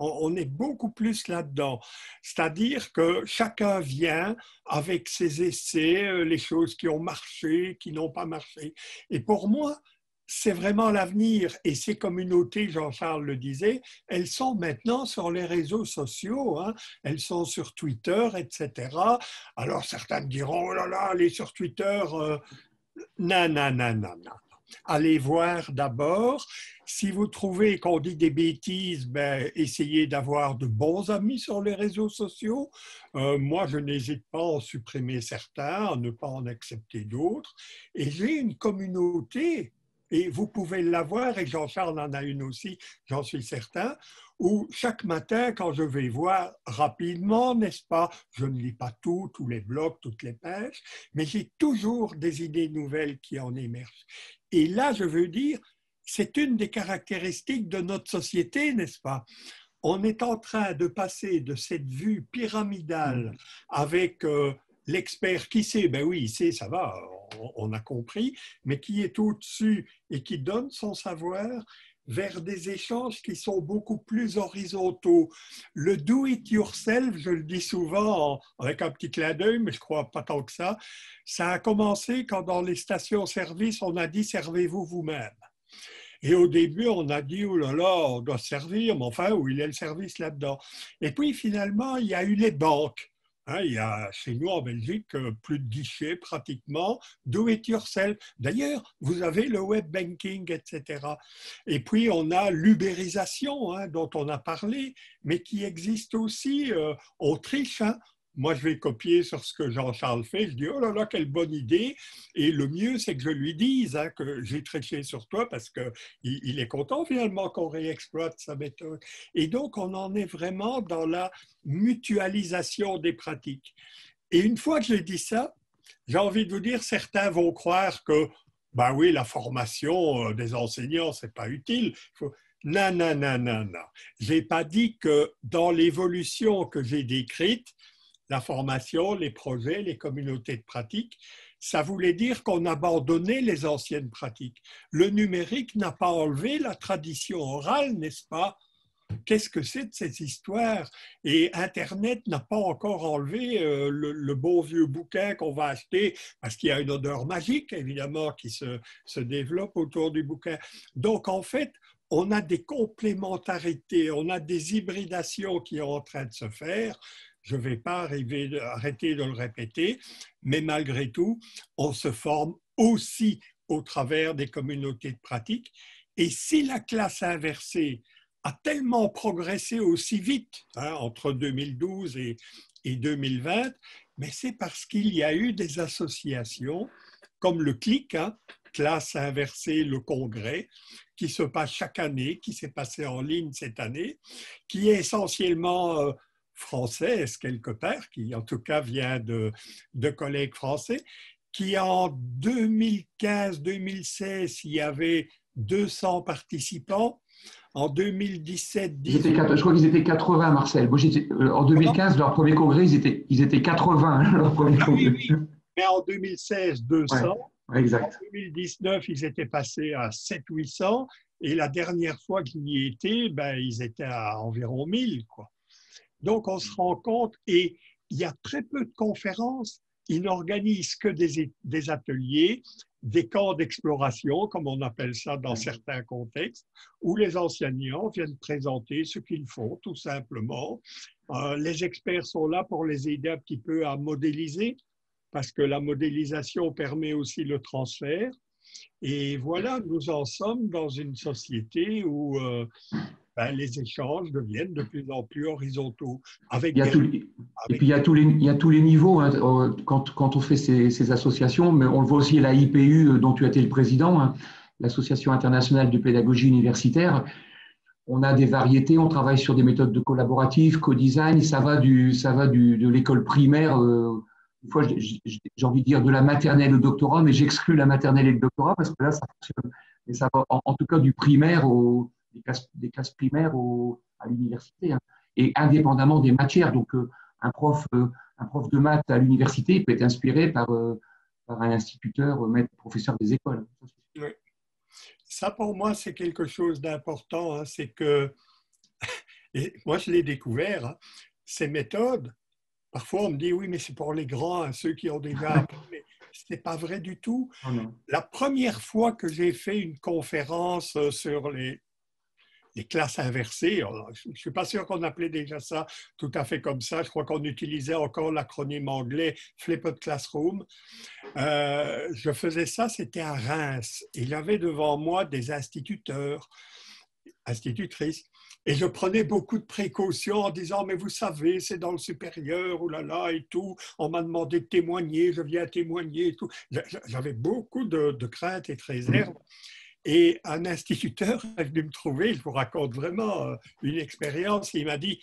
On, est beaucoup plus là-dedans. C'est-à-dire que chacun vient avec ses essais, euh, les choses qui ont marché, qui n'ont pas marché. Et pour moi, c'est vraiment l'avenir. Et ces communautés, Jean-Charles le disait, elles sont maintenant sur les réseaux sociaux, hein. elles sont sur Twitter, etc. Alors certains diront, oh là là, aller sur Twitter, euh, non, non, non, non, non. Allez voir d'abord. Si vous trouvez qu'on dit des bêtises, ben, essayez d'avoir de bons amis sur les réseaux sociaux. Euh, moi, je n'hésite pas à en supprimer certains, à ne pas en accepter d'autres. Et j'ai une communauté et vous pouvez l'avoir, et Jean-Charles en a une aussi, j'en suis certain, où chaque matin, quand je vais voir rapidement, n'est-ce pas, je ne lis pas tout, tous les blogs, toutes les pages, mais j'ai toujours des idées nouvelles qui en émergent. Et là, je veux dire, c'est une des caractéristiques de notre société, n'est-ce pas? On est en train de passer de cette vue pyramidale mmh. avec euh, l'expert qui sait, ben oui, il sait, ça va, on, a compris, mais qui est au-dessus et qui donne son savoir vers des échanges qui sont beaucoup plus horizontaux. Le do it yourself, je le dis souvent avec un petit clin d'œil, mais je crois pas tant que ça, ça a commencé quand dans les stations-service, on a dit servez-vous vous-même. Et au début, on a dit, oh là là, on doit servir, mais enfin, où il est le service là-dedans Et puis finalement, il y a eu les banques Hein, il y a chez nous en Belgique euh, plus de guichets pratiquement, do it yourself. D'ailleurs, vous avez le web banking, etc. Et puis on a l'ubérisation hein, dont on a parlé, mais qui existe aussi. Euh, Autriche, hein, moi, je vais copier sur ce que Jean-Charles fait. Je dis, oh là là, quelle bonne idée. Et le mieux, c'est que je lui dise hein, que j'ai triché sur toi parce qu'il il est content finalement qu'on réexploite sa méthode. Et donc, on en est vraiment dans la mutualisation des pratiques. Et une fois que j'ai dit ça, j'ai envie de vous dire, certains vont croire que, bah oui, la formation euh, des enseignants, c'est pas utile. Non, non, non, non, non. Je n'ai pas dit que dans l'évolution que j'ai décrite, la formation, les projets, les communautés de pratique, ça voulait dire qu'on abandonnait les anciennes pratiques. Le numérique n'a pas enlevé la tradition orale, n'est-ce pas? Qu'est-ce que c'est de cette histoire Et Internet n'a pas encore enlevé euh, le, beau vieux bouquin qu'on va acheter, parce qu'il y a une odeur magique, évidemment, qui se, se développe autour du bouquin. Donc, en fait, on a des complémentarités, on a des hybridations qui sont en train de se faire je ne vais pas arrêter de le répéter, mais malgré tout, on se forme aussi au travers des communautés de pratique. Et si la classe inversée a tellement progressé aussi vite hein, entre 2012 et, 2020, mais c'est parce qu'il y a eu des associations comme le CLIC, hein, classe inversée, le congrès, qui se passe chaque année, qui s'est passé en ligne cette année, qui est essentiellement euh, française quelque part, qui en tout cas vient de, de collègues français, qui en 2015-2016, il y avait 200 participants. En 2017, je crois qu'ils étaient 80, Marcel. Euh, en 2015, leur premier congrès, ils étaient, ils étaient 80, hein, leur premier ah congrès. Mais en 2016, 200. exact. En 2019, ils étaient passés à 700-800. Et la dernière fois qu'ils y étaient, ben, ils étaient à environ 1000. Quoi. Donc, on se rend compte, et il y a très peu de conférences, ils n'organisent que des, ateliers, des camps d'exploration, comme on appelle ça dans certains contextes, où les enseignants viennent présenter ce qu'ils font, tout simplement. Euh, les experts sont là pour les aider un petit peu à modéliser, parce que la modélisation permet aussi le transfert. Et voilà, nous en sommes dans une société où euh, ben, les échanges deviennent de plus en plus horizontaux. Avec il y a Et puis il y, a tous les, il y a tous les niveaux hein, quand, quand, on fait ces, associations, mais on le voit aussi à la IPU euh, dont tu as été le président, hein, l'Association internationale de pédagogie universitaire. On a des variétés, on travaille sur des méthodes de collaborative, co-design, ça va, du, ça va du, de l'école primaire, euh, une fois j'ai envie de dire de la maternelle au doctorat, mais j'exclus la maternelle et le doctorat parce que là ça fonctionne. Mais ça va en tout cas du primaire au, des classes, primaires à l'université, hein. et indépendamment des matières. Donc, euh, un, prof, euh, un prof de maths à l'université peut être inspiré par, euh, par un instituteur, maître, professeur des écoles. Ça, pour moi, c'est quelque chose d'important. Hein. c'est que Et moi, je l'ai découvert, hein. ces méthodes, parfois on me dit oui, mais c'est pour les grands, hein, ceux qui ont déjà appris. Mais ce n'est pas vrai du tout. Oh La première fois que j'ai fait une conférence euh, sur les, les classes inversées. Je ne suis pas sûr qu'on appelait déjà ça tout à fait comme ça. Je crois qu'on utilisait encore l'acronyme anglais Flipped Classroom. Euh, je faisais ça, c'était à Reims. Il y avait devant moi des instituteurs, institutrices. Et je prenais beaucoup de précautions en disant, mais vous savez, c'est dans le supérieur, oulala, là là, et tout. On m'a demandé de témoigner, je viens témoigner et tout. J'avais beaucoup de, de craintes et de réserves. Et un instituteur est venu me trouver, je vous raconte vraiment euh, une expérience, il m'a dit,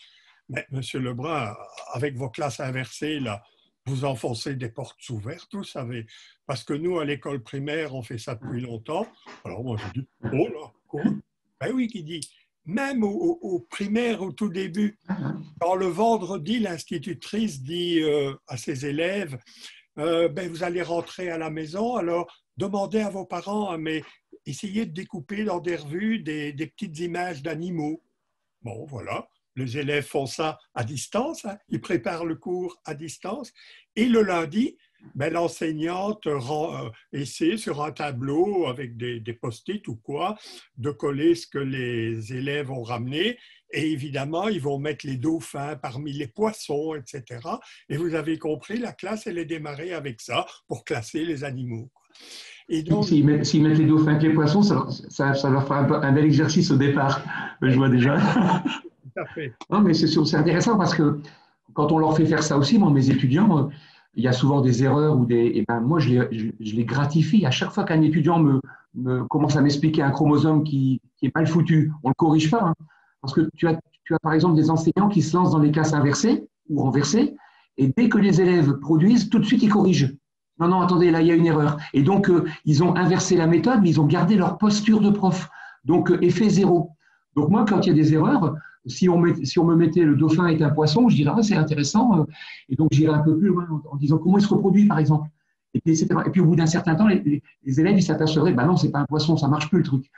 mais monsieur Lebrun, avec vos classes inversées, là, vous enfoncez des portes ouvertes, vous savez. Parce que nous, à l'école primaire, on fait ça depuis longtemps. Alors moi, je dis, oh là, quoi? Ben oui, qui dit, même au, primaire, au tout début, quand le vendredi, l'institutrice dit euh, à ses élèves, euh, ben, vous allez rentrer à la maison, alors demandez à vos parents, hein, mais essayez de découper dans des revues des, petites images d'animaux. Bon, voilà, les élèves font ça à distance, hein. ils préparent le cours à distance, et le lundi, ben, l'enseignante euh, essaie sur un tableau avec des, des post-it ou quoi de coller ce que les élèves ont ramené. Et évidemment, ils vont mettre les dauphins parmi les poissons, etc. Et vous avez compris, la classe, elle est démarrée avec ça pour classer les animaux. Et donc, s'ils mettent, les dauphins avec les poissons, ça, ça, leur fera un, bel exercice au départ. Je vois déjà. Tout à fait. Non, mais c'est intéressant parce que quand on leur fait faire ça aussi, moi, mes étudiants, il y a souvent des erreurs ou des. Et ben, moi, je les, gratifie. À chaque fois qu'un étudiant me, me, commence à m'expliquer un chromosome qui, est mal foutu, on ne le corrige pas. Hein. parce que tu as, tu as, par exemple, des enseignants qui se lancent dans les classes inversées ou renversées, et dès que les élèves produisent, tout de suite, ils corrigent. Non, non, attendez, là, il y a une erreur. Et donc, euh, ils ont inversé la méthode, mais ils ont gardé leur posture de prof. Donc, euh, effet zéro. Donc, moi, quand il y a des erreurs, si on, me mettait le dauphin est un poisson, je dirais, ah, c'est intéressant. Euh, et donc, j'irai un peu plus loin en, disant comment il se reproduit, par exemple. Et puis, au bout d'un certain temps, les, élèves, ils s'apercevraient, bah non, c'est pas un poisson, ça marche plus le truc.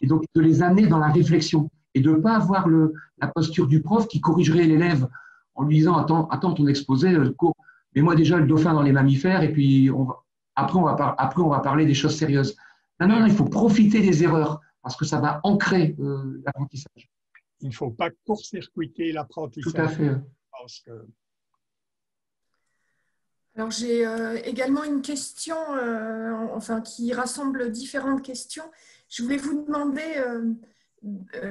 Et donc, de les amener dans la réflexion et de ne pas avoir la posture du prof qui corrigerait l'élève en lui disant, attends, attends ton exposé, mais moi déjà le dauphin dans les mammifères, et puis on va, après, on va après, on va parler des choses sérieuses. Non, non, non, il faut profiter des erreurs, parce que ça va ancrer euh, l'apprentissage. Il ne faut pas court-circuiter l'apprentissage. Tout à fait. Alors j'ai euh, également une question, euh, enfin qui rassemble différentes questions. Je voulais vous demander,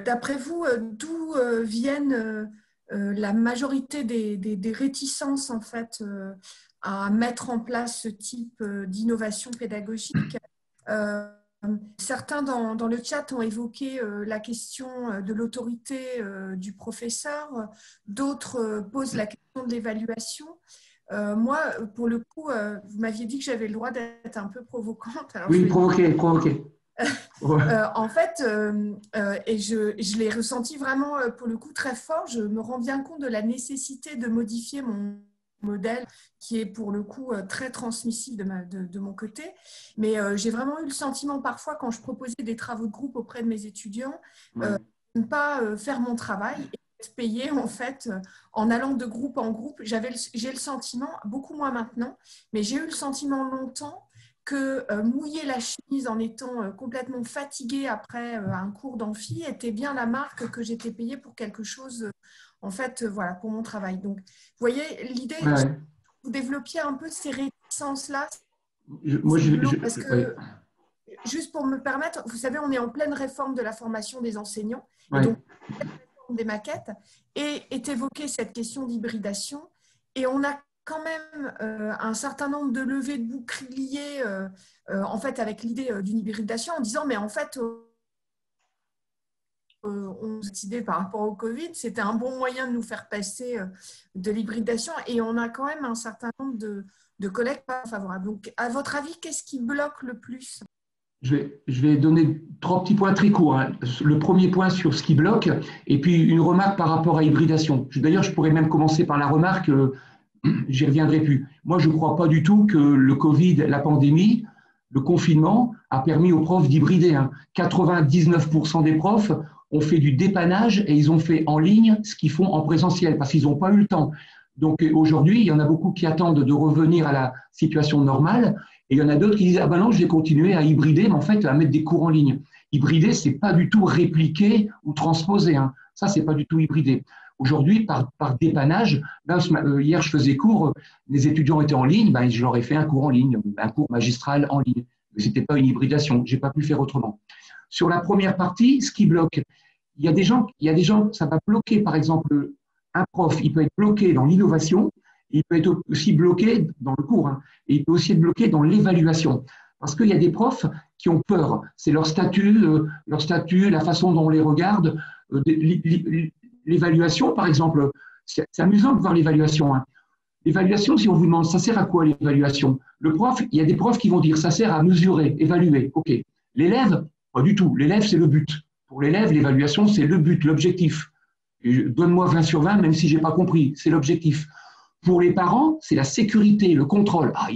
d'après vous, d'où viennent euh, la majorité des, réticences en fait euh, à mettre en place ce type euh, d'innovation pédagogique. Certains dans, le chat ont évoqué la question de l'autorité du professeur, d'autres posent la question de l'évaluation. moi, pour le coup, vous m'aviez dit que j'avais le droit d'être un peu provocante. oui, provoquer, provoquer. Euh, en fait, euh, euh, et je, je l'ai ressenti vraiment pour le coup très fort, je me rends bien compte de la nécessité de modifier mon modèle qui est pour le coup très transmissible de, de, mon côté. Mais j'ai vraiment eu le sentiment parfois quand je proposais des travaux de groupe auprès de mes étudiants de ne pas faire mon travail et être payé en fait en allant de groupe en groupe. J'ai le sentiment, beaucoup moins maintenant, mais j'ai eu le sentiment longtemps que euh, mouiller la chemise en étant euh, complètement fatiguée après euh, un cours d'amphi était bien la marque que j'étais payée pour quelque chose, en fait, voilà, pour mon travail. Donc, vous voyez, l'idée, vous développiez un peu ces réticences-là. Moi, parce que, juste pour me permettre, vous savez, on est en pleine réforme de la formation des enseignants, donc des maquettes, et est évoquée cette question d'hybridation. Et on a quand même euh, un certain nombre de levées de boucliers, euh, euh, en fait, avec l'idée d'une hybridation, en disant, mais en fait, on décidé par rapport au Covid, c'était un bon moyen de nous faire passer de l'hybridation, et on a quand même un certain nombre de, de collègues favorables. Donc, à votre avis, qu'est-ce qui bloque le plus? Je vais, je vais, donner trois petits points très courts. Hein. Le premier point sur ce qui bloque, et puis une remarque par rapport à hybridation. D'ailleurs, je pourrais même commencer par la remarque j'y reviendrai plus. Moi, je ne crois pas du tout que le Covid, la pandémie, le confinement a permis aux profs d'hybrider. 99% hein. des profs ont fait du dépannage et ils ont fait en ligne ce qu'ils font en présentiel parce qu'ils n'ont pas eu le temps. Donc aujourd'hui, il y en a beaucoup qui attendent de revenir à la situation normale et il y en a d'autres qui disent ah ben non, je vais continuer à hybrider, mais en fait à mettre des cours en ligne. Hybrider, c'est pas du tout répliquer ou transposer. Hein. Ça, c'est pas du tout hybrider. Aujourd'hui, par, dépannage, euh, hier je faisais cours, les étudiants étaient en ligne, ben, je leur ai fait un cours en ligne, un cours magistral en ligne. Mais ce n'était pas une hybridation, j'ai pas pu faire autrement. Sur la première partie, ce qui bloque, il y a des gens, il y a des gens, ça va bloquer, par exemple, un prof, il peut être bloqué dans l'innovation, il peut être aussi bloqué dans le cours, hein, et il peut aussi être bloqué dans l'évaluation. Parce qu'il y a des profs qui ont peur. C'est leur statut, euh, leur statut, la façon dont on les regarde. Euh, l'évaluation, par exemple, c'est amusant de voir l'évaluation. Hein. L'évaluation, si on vous demande, ça sert à quoi l'évaluation? Le prof, il y a des profs qui vont dire, ça sert à mesurer, évaluer. OK. L'élève, pas du tout. L'élève, c'est le but. Pour l'élève, l'évaluation, c'est le but, l'objectif. Donne-moi 20 sur 20, même si j'ai pas compris. C'est l'objectif. Pour les parents, c'est la sécurité, le contrôle. Ah,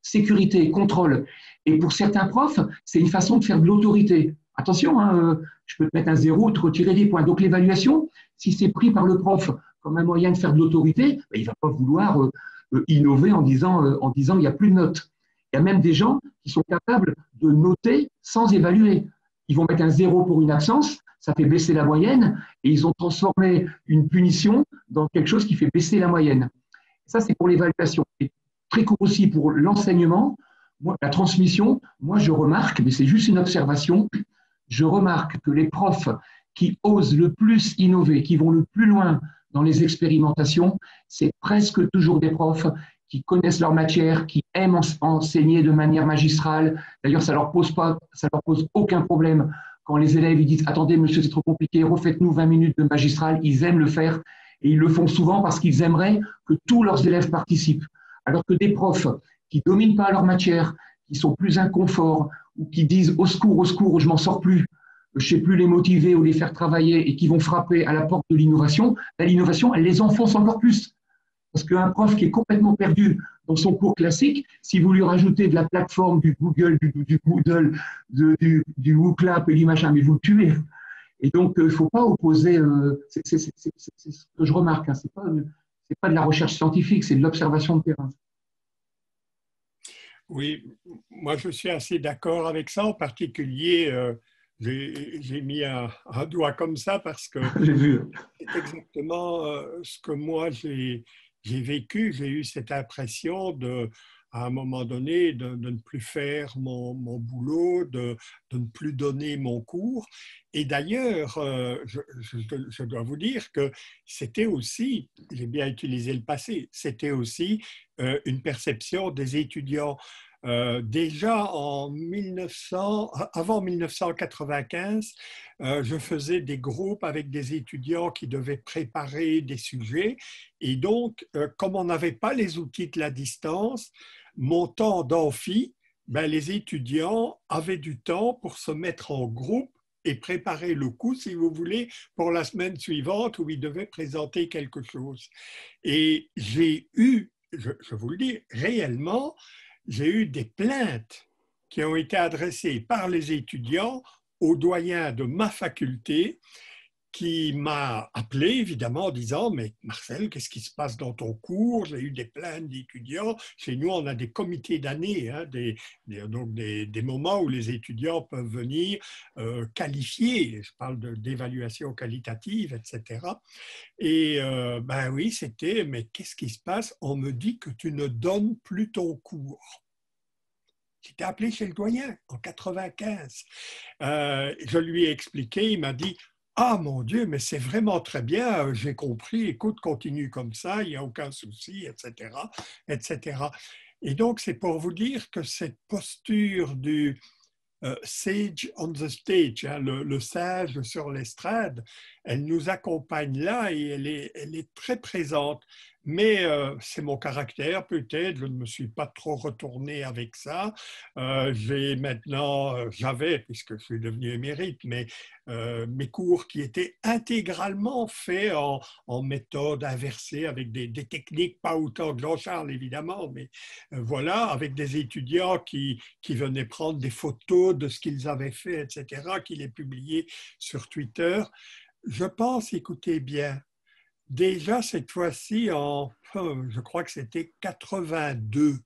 sécurité, contrôle. Et pour certains profs, c'est une façon de faire de l'autorité. Attention, hein, euh, je peux te mettre un zéro, te retirer des points. Donc l'évaluation, si c'est pris par le prof comme un moyen de faire de l'autorité, ben, il ne va pas vouloir euh, euh, innover en disant, en disant il n'y a plus de notes. Il y a même des gens qui sont capables de noter sans évaluer. Ils vont mettre un zéro pour une absence, ça fait baisser la moyenne, et ils ont transformé une punition dans quelque chose qui fait baisser la moyenne. Ça, c'est pour l'évaluation. Et très court aussi pour l'enseignement, la transmission, moi je remarque, mais c'est juste une observation, je remarque que les profs qui osent le plus innover, qui vont le plus loin dans les expérimentations, c'est presque toujours des profs qui connaissent leur matière, qui aiment enseigner de manière magistrale. D'ailleurs, ça leur pose pas, ça leur pose aucun problème quand les élèves disent attendez monsieur c'est trop compliqué, refaites-nous 20 minutes de magistral. Ils aiment le faire et ils le font souvent parce qu'ils aimeraient que tous leurs élèves participent. Alors que des profs qui dominent pas leur matière, qui sont plus inconforts ou qui disent au secours, au secours, je m'en sors plus, je sais plus les motiver ou les faire travailler et qui vont frapper à la porte de l'innovation, ben, l'innovation, elle les enfonce encore plus. Parce qu'un prof qui est complètement perdu dans son cours classique, si vous lui rajoutez de la plateforme, du Google, du, du Moodle, du, du WooClap et du machin, mais vous le tuez. Et donc, il euh, ne faut pas opposer, euh, c'est ce que je remarque, hein, ce n'est pas, pas de la recherche scientifique, c'est de l'observation de terrain. Oui, moi je suis assez d'accord avec ça. En particulier, euh, j'ai mis un, doigt comme ça parce que c'est exactement euh, ce que moi j'ai vécu. J'ai eu cette impression de, à un moment donné, de, ne plus faire mon, boulot, de, ne plus donner mon cours. Et d'ailleurs, euh, je, dois vous dire que c'était aussi, j'ai bien utilisé le passé, c'était aussi euh, une perception des étudiants. Euh, déjà en 1900, avant 1995, je faisais des groupes avec des étudiants qui devaient préparer des sujets. Et donc, comme on n'avait pas les outils de la distance, mon temps d'amphi, ben, les étudiants avaient du temps pour se mettre en groupe et préparer le coup, si vous voulez, pour la semaine suivante où ils devaient présenter quelque chose. Et j'ai eu, je, vous le dis, réellement, j'ai eu des plaintes qui ont été adressées par les étudiants aux doyens de ma faculté qui m'a appelé évidemment en disant Mais Marcel, qu'est-ce qui se passe dans ton cours? J'ai eu des plaintes d'étudiants. Chez nous, on a des comités d'année, hein, des, donc des, moments où les étudiants peuvent venir euh, qualifier. Je parle d'évaluation qualitative, etc. Et euh, ben oui, c'était Mais qu'est-ce qui se passe? On me dit que tu ne donnes plus ton cours. J'étais appelé chez le doyen en 95. Euh, je lui ai expliqué, il m'a dit ah mon Dieu, mais c'est vraiment très bien, euh, j'ai compris, écoute, continue comme ça, il n'y a aucun souci, etc., etc. Et donc, c'est pour vous dire que cette posture du euh, sage on the stage, hein, le, sage sur l'estrade, elle nous accompagne là et elle est, elle est très présente. Mais euh, c'est mon caractère peut-être, je ne me suis pas trop retourné avec ça. Euh, j'ai maintenant, euh, j'avais, puisque je suis devenu émérite, mais mes cours qui étaient intégralement faits en, méthode inversée, avec des, techniques, pas autant que Jean-Charles évidemment, mais voilà, avec des étudiants qui, qui venaient prendre des photos de ce qu'ils avaient fait, etc., qui les publiaient sur Twitter. Je pense, écoutez bien, déjà cette fois-ci, en, je crois que c'était 82,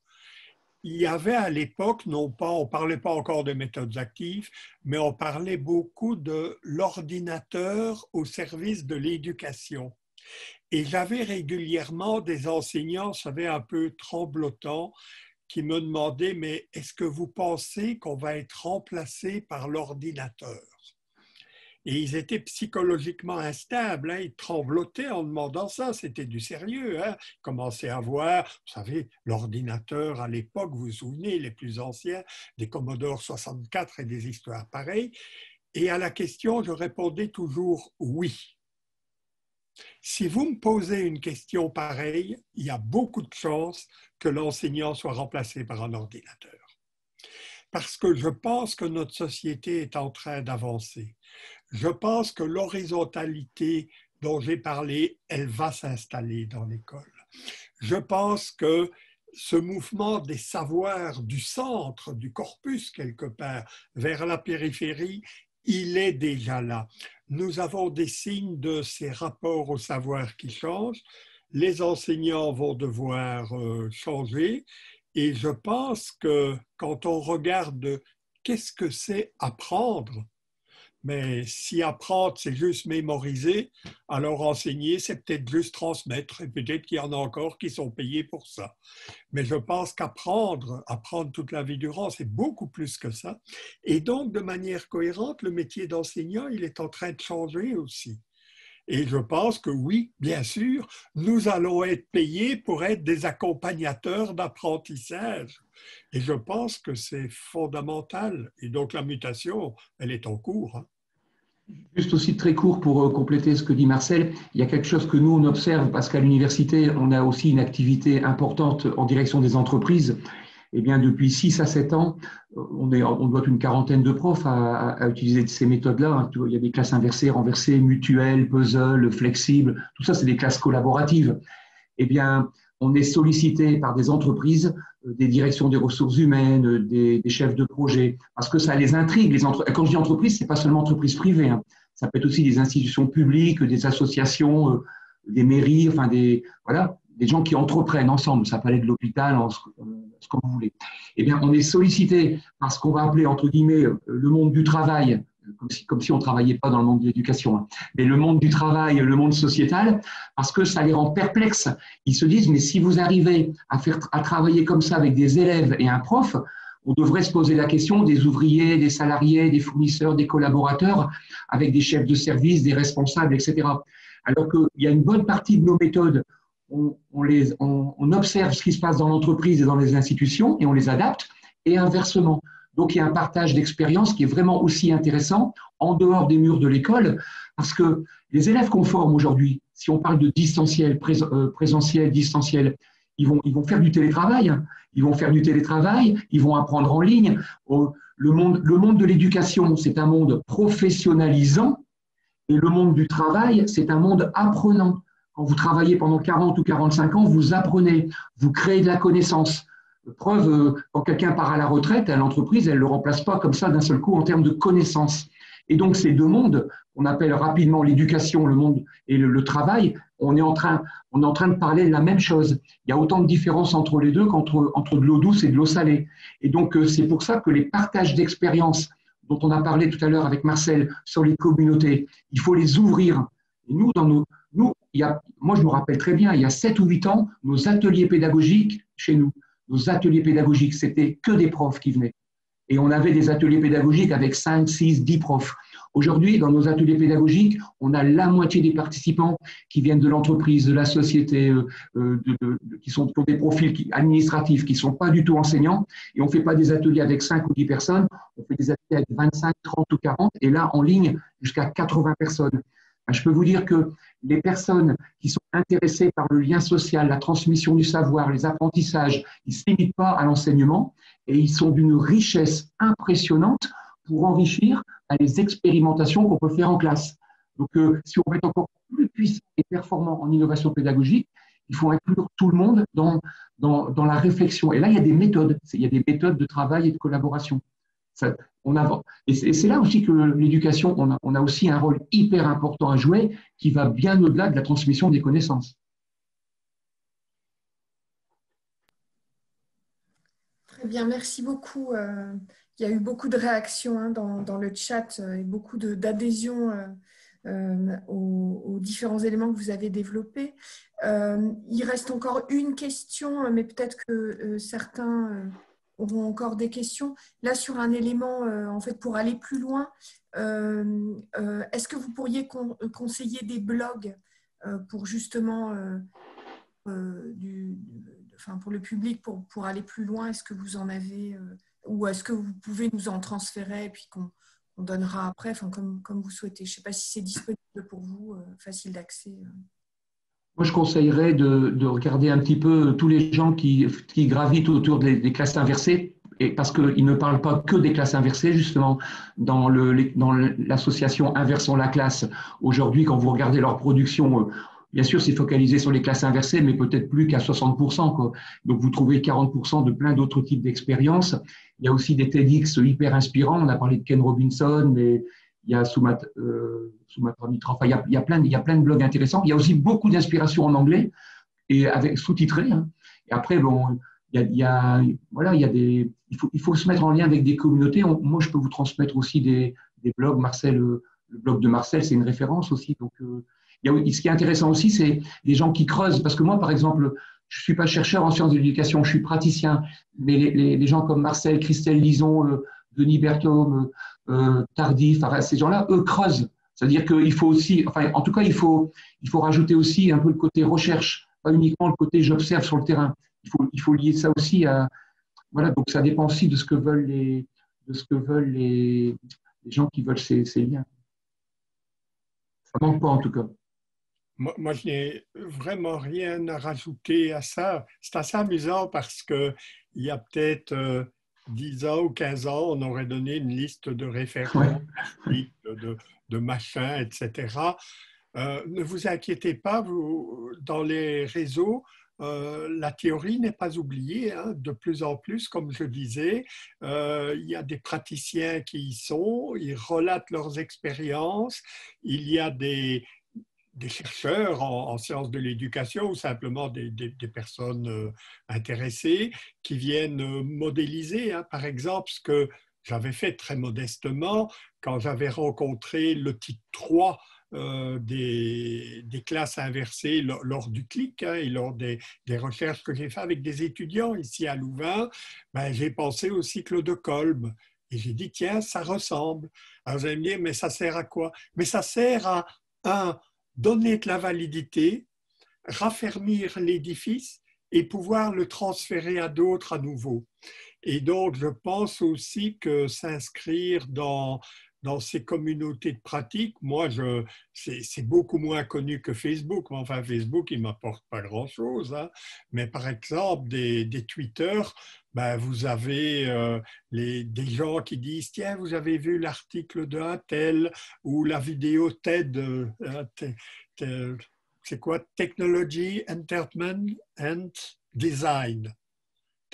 il y avait à l'époque, non pas, on ne parlait pas encore de méthodes actives, mais on parlait beaucoup de l'ordinateur au service de l'éducation. Et j'avais régulièrement des enseignants, savez, un peu tremblotants, qui me demandaient, mais est-ce que vous pensez qu'on va être remplacé par l'ordinateur? Et ils étaient psychologiquement instables, hein. ils tremblotaient en demandant ça, c'était du sérieux. Hein. Ils commençaient à voir, vous savez, l'ordinateur à l'époque, vous vous souvenez, les plus anciens, des Commodore 64 et des histoires pareilles. Et à la question, je répondais toujours oui. Si vous me posez une question pareille, il y a beaucoup de chances que l'enseignant soit remplacé par un ordinateur parce que je pense que notre société est en train d'avancer. Je pense que l'horizontalité dont j'ai parlé, elle va s'installer dans l'école. Je pense que ce mouvement des savoirs du centre, du corpus quelque part, vers la périphérie, il est déjà là. Nous avons des signes de ces rapports au savoir qui changent. Les enseignants vont devoir euh, changer et je pense que quand on regarde qu'est-ce que c'est apprendre, mais si apprendre, c'est juste mémoriser, alors enseigner, c'est peut-être juste transmettre, et peut-être qu'il y en a encore qui sont payés pour ça. Mais je pense qu'apprendre, apprendre toute la vie durant, c'est beaucoup plus que ça. Et donc, de manière cohérente, le métier d'enseignant, il est en train de changer aussi. Et je pense que oui, bien sûr, nous allons être payés pour être des accompagnateurs d'apprentissage. Et je pense que c'est fondamental. Et donc la mutation, elle est en cours. Hein. Juste aussi très court pour euh, compléter ce que dit Marcel, il y a quelque chose que nous on observe parce qu'à l'université on a aussi une activité importante en direction des entreprises eh bien, depuis 6 à 7 ans, on, est, on doit une quarantaine de profs à, utiliser ces méthodes-là. Hein. Il y a des classes inversées, renversées, mutuelles, puzzle, flexibles. Tout ça, c'est des classes collaboratives. Eh bien, on est sollicité par des entreprises, euh, des directions des ressources humaines, des, chefs de projet, parce que ça les intrigue. Les. Quand je dis entreprise, c'est pas seulement entreprise privée. Hein. Ça peut être aussi des institutions publiques, des associations, euh, des mairies, enfin des voilà, des gens qui entreprennent ensemble, ça peut aller de l'hôpital, ce, vous voulez. Eh bien, on est sollicité par ce qu'on va appeler, entre guillemets, le monde du travail, comme si, on ne travaillait pas dans le monde de l'éducation, hein. mais le monde du travail, le monde sociétal, parce que ça les rend perplexes. Ils se disent, mais si vous arrivez à, faire, à travailler comme ça avec des élèves et un prof, on devrait se poser la question des ouvriers, des salariés, des fournisseurs, des collaborateurs, avec des chefs de service, des responsables, etc. Alors qu'il y a une bonne partie de nos méthodes on, les, on, observe ce qui se passe dans l'entreprise et dans les institutions et on les adapte, et inversement. Donc il y a un partage d'expérience qui est vraiment aussi intéressant en dehors des murs de l'école, parce que les élèves qu'on forme aujourd'hui, si on parle de distanciel, euh, présentiel, distanciel, ils vont, ils vont faire du télétravail, ils vont faire du télétravail, ils vont apprendre en ligne. Le monde, le monde de l'éducation, c'est un monde professionnalisant, et le monde du travail, c'est un monde apprenant. Quand vous travaillez pendant 40 ou 45 ans, vous apprenez, vous créez de la connaissance. Preuve, euh, quand quelqu'un part à la retraite, l'entreprise, elle ne le remplace pas comme ça d'un seul coup en termes de connaissances. Et donc ces deux mondes, on appelle rapidement l'éducation, le monde et le, travail, on est, en train, on est en train de parler de la même chose. Il y a autant de différences entre les deux qu'entre entre de l'eau douce et de l'eau salée. Et donc euh, c'est pour ça que les partages d'expériences dont on a parlé tout à l'heure avec Marcel sur les communautés, il faut les ouvrir. Et nous, dans nos, nous, il y a, moi je me rappelle très bien, il y a 7 ou 8 ans, nos ateliers pédagogiques chez nous, nos ateliers pédagogiques, c'était que des profs qui venaient. Et on avait des ateliers pédagogiques avec 5, 6, 10 profs. Aujourd'hui, dans nos ateliers pédagogiques, on a la moitié des participants qui viennent de l'entreprise, de la société, euh, euh, qui, sont, des profils administratifs, qui ne sont pas du tout enseignants. Et on ne fait pas des ateliers avec 5 ou 10 personnes, on fait des ateliers avec 25, 30 ou 40, et là, en ligne, jusqu'à 80 personnes. Je peux vous dire que les personnes qui sont intéressées par le lien social, la transmission du savoir, les apprentissages, ils ne se pas à l'enseignement et ils sont d'une richesse impressionnante pour enrichir les expérimentations qu'on peut faire en classe. Donc, euh, si on veut être encore plus puissant et performant en innovation pédagogique, il faut inclure tout le monde dans, dans, dans, la réflexion. Et là, il y a des méthodes. Il y a des méthodes de travail et de collaboration. On. Et c'est là aussi que l'éducation, on a, aussi un rôle hyper important à jouer qui va bien au-delà de la transmission des connaissances. Très bien, merci beaucoup. Euh, il y a eu beaucoup de réactions hein, dans, le chat euh, et beaucoup d'adhésions euh, aux, différents éléments que vous avez développés. il reste encore une question, mais peut-être que certains auront encore des questions. Là, sur un élément, euh, en fait, pour aller plus loin, euh, euh, est-ce que vous pourriez conseiller des blogs pour justement, du, pour le public, pour, pour aller plus loin? Est-ce que vous en avez, ou est-ce que vous pouvez nous en transférer et puis qu'on donnera après, comme, comme vous souhaitez Je ne sais pas si c'est disponible pour vous, facile d'accès. Moi, je conseillerais de, regarder un petit peu tous les gens qui, gravitent autour des, classes inversées, et parce qu'ils ne parlent pas que des classes inversées, justement, dans l'association Inversons la classe. Aujourd'hui, quand vous regardez leur production, euh, bien sûr, c'est focalisé sur les classes inversées, mais peut-être plus qu'à 60%. Quoi. Donc, vous trouvez 40% de plein d'autres types d'expériences. Il y a aussi des TEDx hyper inspirants. On a parlé de Ken Robinson, mais il y a Sumatra, euh, Mitra, il, y a, il, y a plein, il y a plein de blogs intéressants. Il y a aussi beaucoup d'inspiration en anglais et avec sous-titré. Hein. Et après, bon, il y, a, il y a, voilà, il y a des, il faut, il faut se mettre en lien avec des communautés. moi, je peux vous transmettre aussi des, des blogs. Marcel, le blog de Marcel, c'est une référence aussi. Donc, euh, il y a, ce qui est intéressant aussi, c'est des gens qui creusent. Parce que moi, par exemple, je suis pas chercheur en sciences de l'éducation, je suis praticien. Mais les, les, gens comme Marcel, Christelle Lison, euh, Denis Berthaume, euh, Tardif, ces gens-là, eux creusent. C'est-à-dire qu'il faut aussi, enfin, en tout cas, il faut, il faut rajouter aussi un peu le côté recherche, pas uniquement le côté j'observe sur le terrain. Il faut, il faut lier ça aussi à, voilà, donc ça dépend aussi de ce que veulent les, de ce que veulent les, gens qui veulent ces, ces liens. Ça manque pas en tout cas. Moi, moi je n'ai vraiment rien à rajouter à ça. C'est assez amusant parce que il y a peut-être euh, 10 ans ou 15 ans, on aurait donné une liste de références, de, de, machins, etc. Euh, ne vous inquiétez pas, vous, dans les réseaux, euh, la théorie n'est pas oubliée. Hein. de plus en plus, comme je disais, euh, il y a des praticiens qui y sont, ils relatent leurs expériences, il y a des, des chercheurs en, sciences de l'éducation ou simplement des, personnes euh, intéressées qui viennent euh, modéliser, hein. par exemple, ce que j'avais fait très modestement quand j'avais rencontré le titre 3 euh, des, classes inversées lors, du clic hein, et lors des, recherches que j'ai fait avec des étudiants ici à Louvain, ben, j'ai pensé au cycle de Kolb. Et j'ai dit, tiens, ça ressemble. Alors vous allez me dire, mais ça sert à quoi? Mais ça sert à, un, donner de la validité, raffermir l'édifice et pouvoir le transférer à d'autres à nouveau. Et donc, je pense aussi que s'inscrire dans, dans ces communautés de pratique, moi, c'est beaucoup moins connu que Facebook. Enfin, Facebook, il m'apporte pas grand-chose. Hein. Mais par exemple, des, des Twitter, ben, vous avez euh, les, des gens qui disent Tiens, vous avez vu l'article de tel ou la vidéo TED, euh, c'est quoi? Technology, Entertainment and Design.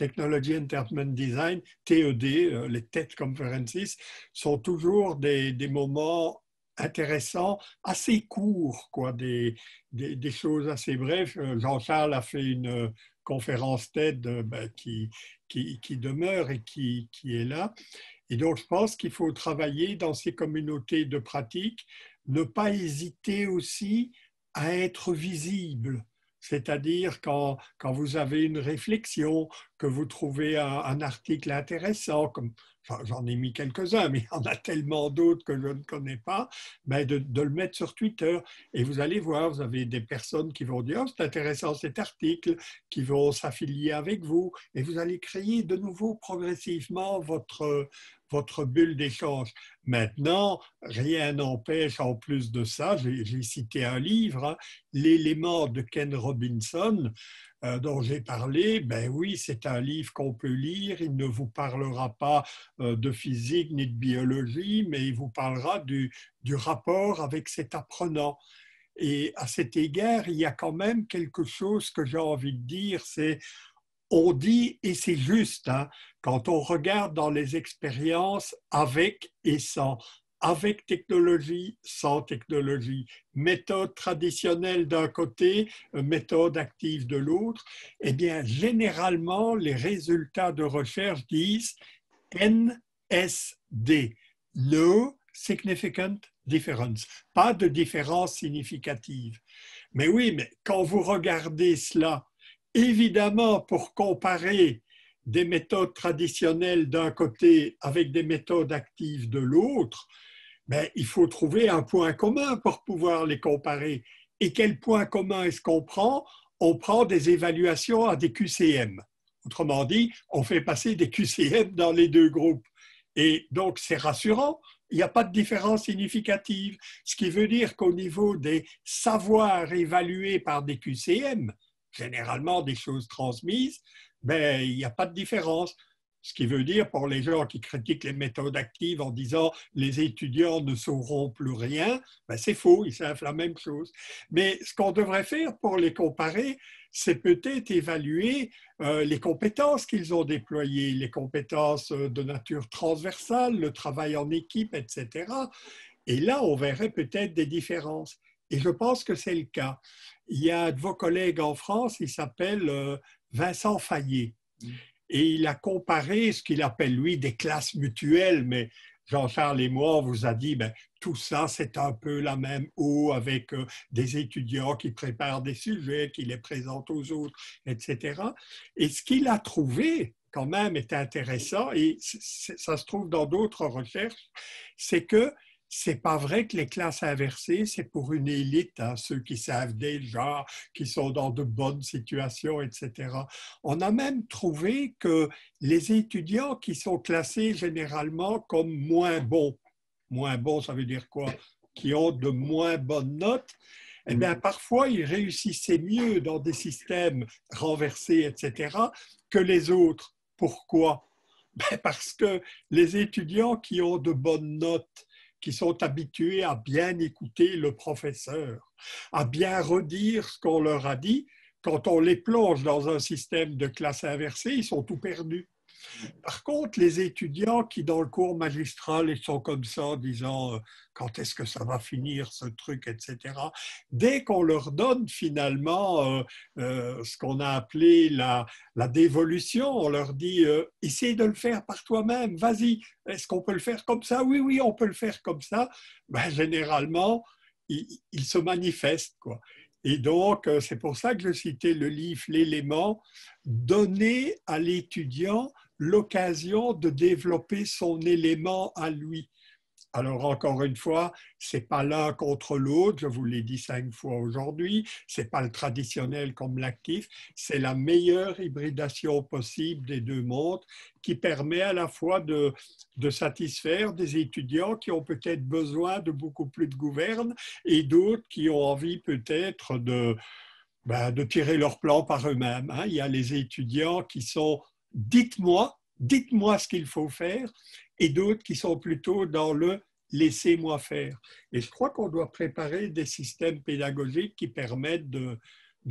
Technology Entertainment Design, TED, euh, les TED Conferences, sont toujours des, moments intéressants, assez courts, quoi, des, choses assez brèves. Jean-Charles a fait une conférence TED ben, qui, qui, demeure et qui, qui, est là. Et donc, je pense qu'il faut travailler dans ces communautés de pratique, ne pas hésiter aussi à être visible. C'est-à-dire quand, quand, vous avez une réflexion, que vous trouvez un, article intéressant, comme j'en ai mis quelques-uns, mais il y en a tellement d'autres que je ne connais pas, ben de, de, le mettre sur Twitter. Et vous allez voir, vous avez des personnes qui vont dire, oh, c'est intéressant cet article, qui vont s'affilier avec vous, et vous allez créer de nouveau progressivement votre, votre bulle d'échange. Maintenant, rien n'empêche, en plus de ça, j'ai cité un livre, hein, L'élément de Ken Robinson, euh, dont j'ai parlé, ben oui, c'est un livre qu'on peut lire. Il ne vous parlera pas euh, de physique ni de biologie, mais il vous parlera du, rapport avec cet apprenant. Et à cet égard, il y a quand même quelque chose que j'ai envie de dire, c'est on dit, et c'est juste, hein, quand on regarde dans les expériences avec et sans, avec technologie, sans technologie, méthode traditionnelle d'un côté, méthode active de l'autre, eh bien, généralement, les résultats de recherche disent NSD, No Significant Difference, pas de différence significative. Mais oui, mais quand vous regardez cela Évidemment, pour comparer des méthodes traditionnelles d'un côté avec des méthodes actives de l'autre, ben, il faut trouver un point commun pour pouvoir les comparer. Et quel point commun est-ce qu'on prend? On prend des évaluations à des QCM. Autrement dit, on fait passer des QCM dans les deux groupes. Et donc, c'est rassurant, il n'y a pas de différence significative. Ce qui veut dire qu'au niveau des savoirs évalués par des QCM, généralement des choses transmises, ben, il n'y a pas de différence. Ce qui veut dire pour les gens qui critiquent les méthodes actives en disant les étudiants ne sauront plus rien, ben c'est faux, ils savent la même chose. Mais ce qu'on devrait faire pour les comparer, c'est peut-être évaluer euh, les compétences qu'ils ont déployées, les compétences euh, de nature transversale, le travail en équipe, etc. Et là, on verrait peut-être des différences. Et je pense que c'est le cas. Il y a de vos collègues en France, il s'appelle euh, Vincent Fayet. Mm. Et il a comparé ce qu'il appelle, lui, des classes mutuelles, mais Jean-Charles et moi, on vous a dit, ben, tout ça, c'est un peu la même eau avec euh, des étudiants qui préparent des sujets, qui les présentent aux autres, etc. Et ce qu'il a trouvé, quand même, est intéressant, et ça se trouve dans d'autres recherches, c'est que c'est pas vrai que les classes inversées, c'est pour une élite, hein, ceux qui savent déjà, qui sont dans de bonnes situations, etc. On a même trouvé que les étudiants qui sont classés généralement comme moins bons, moins bons, ça veut dire quoi? Qui ont de moins bonnes notes, eh bien, parfois, ils réussissaient mieux dans des systèmes renversés, etc., que les autres. Pourquoi? Ben, Parce que les étudiants qui ont de bonnes notes, qui sont habitués à bien écouter le professeur, à bien redire ce qu'on leur a dit. Quand on les plonge dans un système de classe inversée, ils sont tout perdus. Par contre, les étudiants qui, dans le cours magistral, ils sont comme ça, disant euh, quand est-ce que ça va finir ce truc, etc., dès qu'on leur donne finalement euh, euh, ce qu'on a appelé la, la, dévolution, on leur dit essaye de le faire par toi-même, vas-y, est-ce qu'on peut le faire comme ça? Oui, oui, on peut le faire comme ça. Ben, généralement, ils il se manifestent. Quoi. Et donc, c'est pour ça que je citais le livre L'élément, donner à l'étudiant l'occasion de développer son élément à lui. Alors encore une fois, c'est pas l'un contre l'autre, je vous l'ai dit cinq fois aujourd'hui, c'est pas le traditionnel comme l'actif, c'est la meilleure hybridation possible des deux mondes qui permet à la fois de, de satisfaire des étudiants qui ont peut-être besoin de beaucoup plus de gouverne et d'autres qui ont envie peut-être de, ben, de tirer leur plan par eux-mêmes. Hein. Il y a les étudiants qui sont dites-moi, dites-moi ce qu'il faut faire, et d'autres qui sont plutôt dans le laissez-moi faire. Et je crois qu'on doit préparer des systèmes pédagogiques qui permettent de,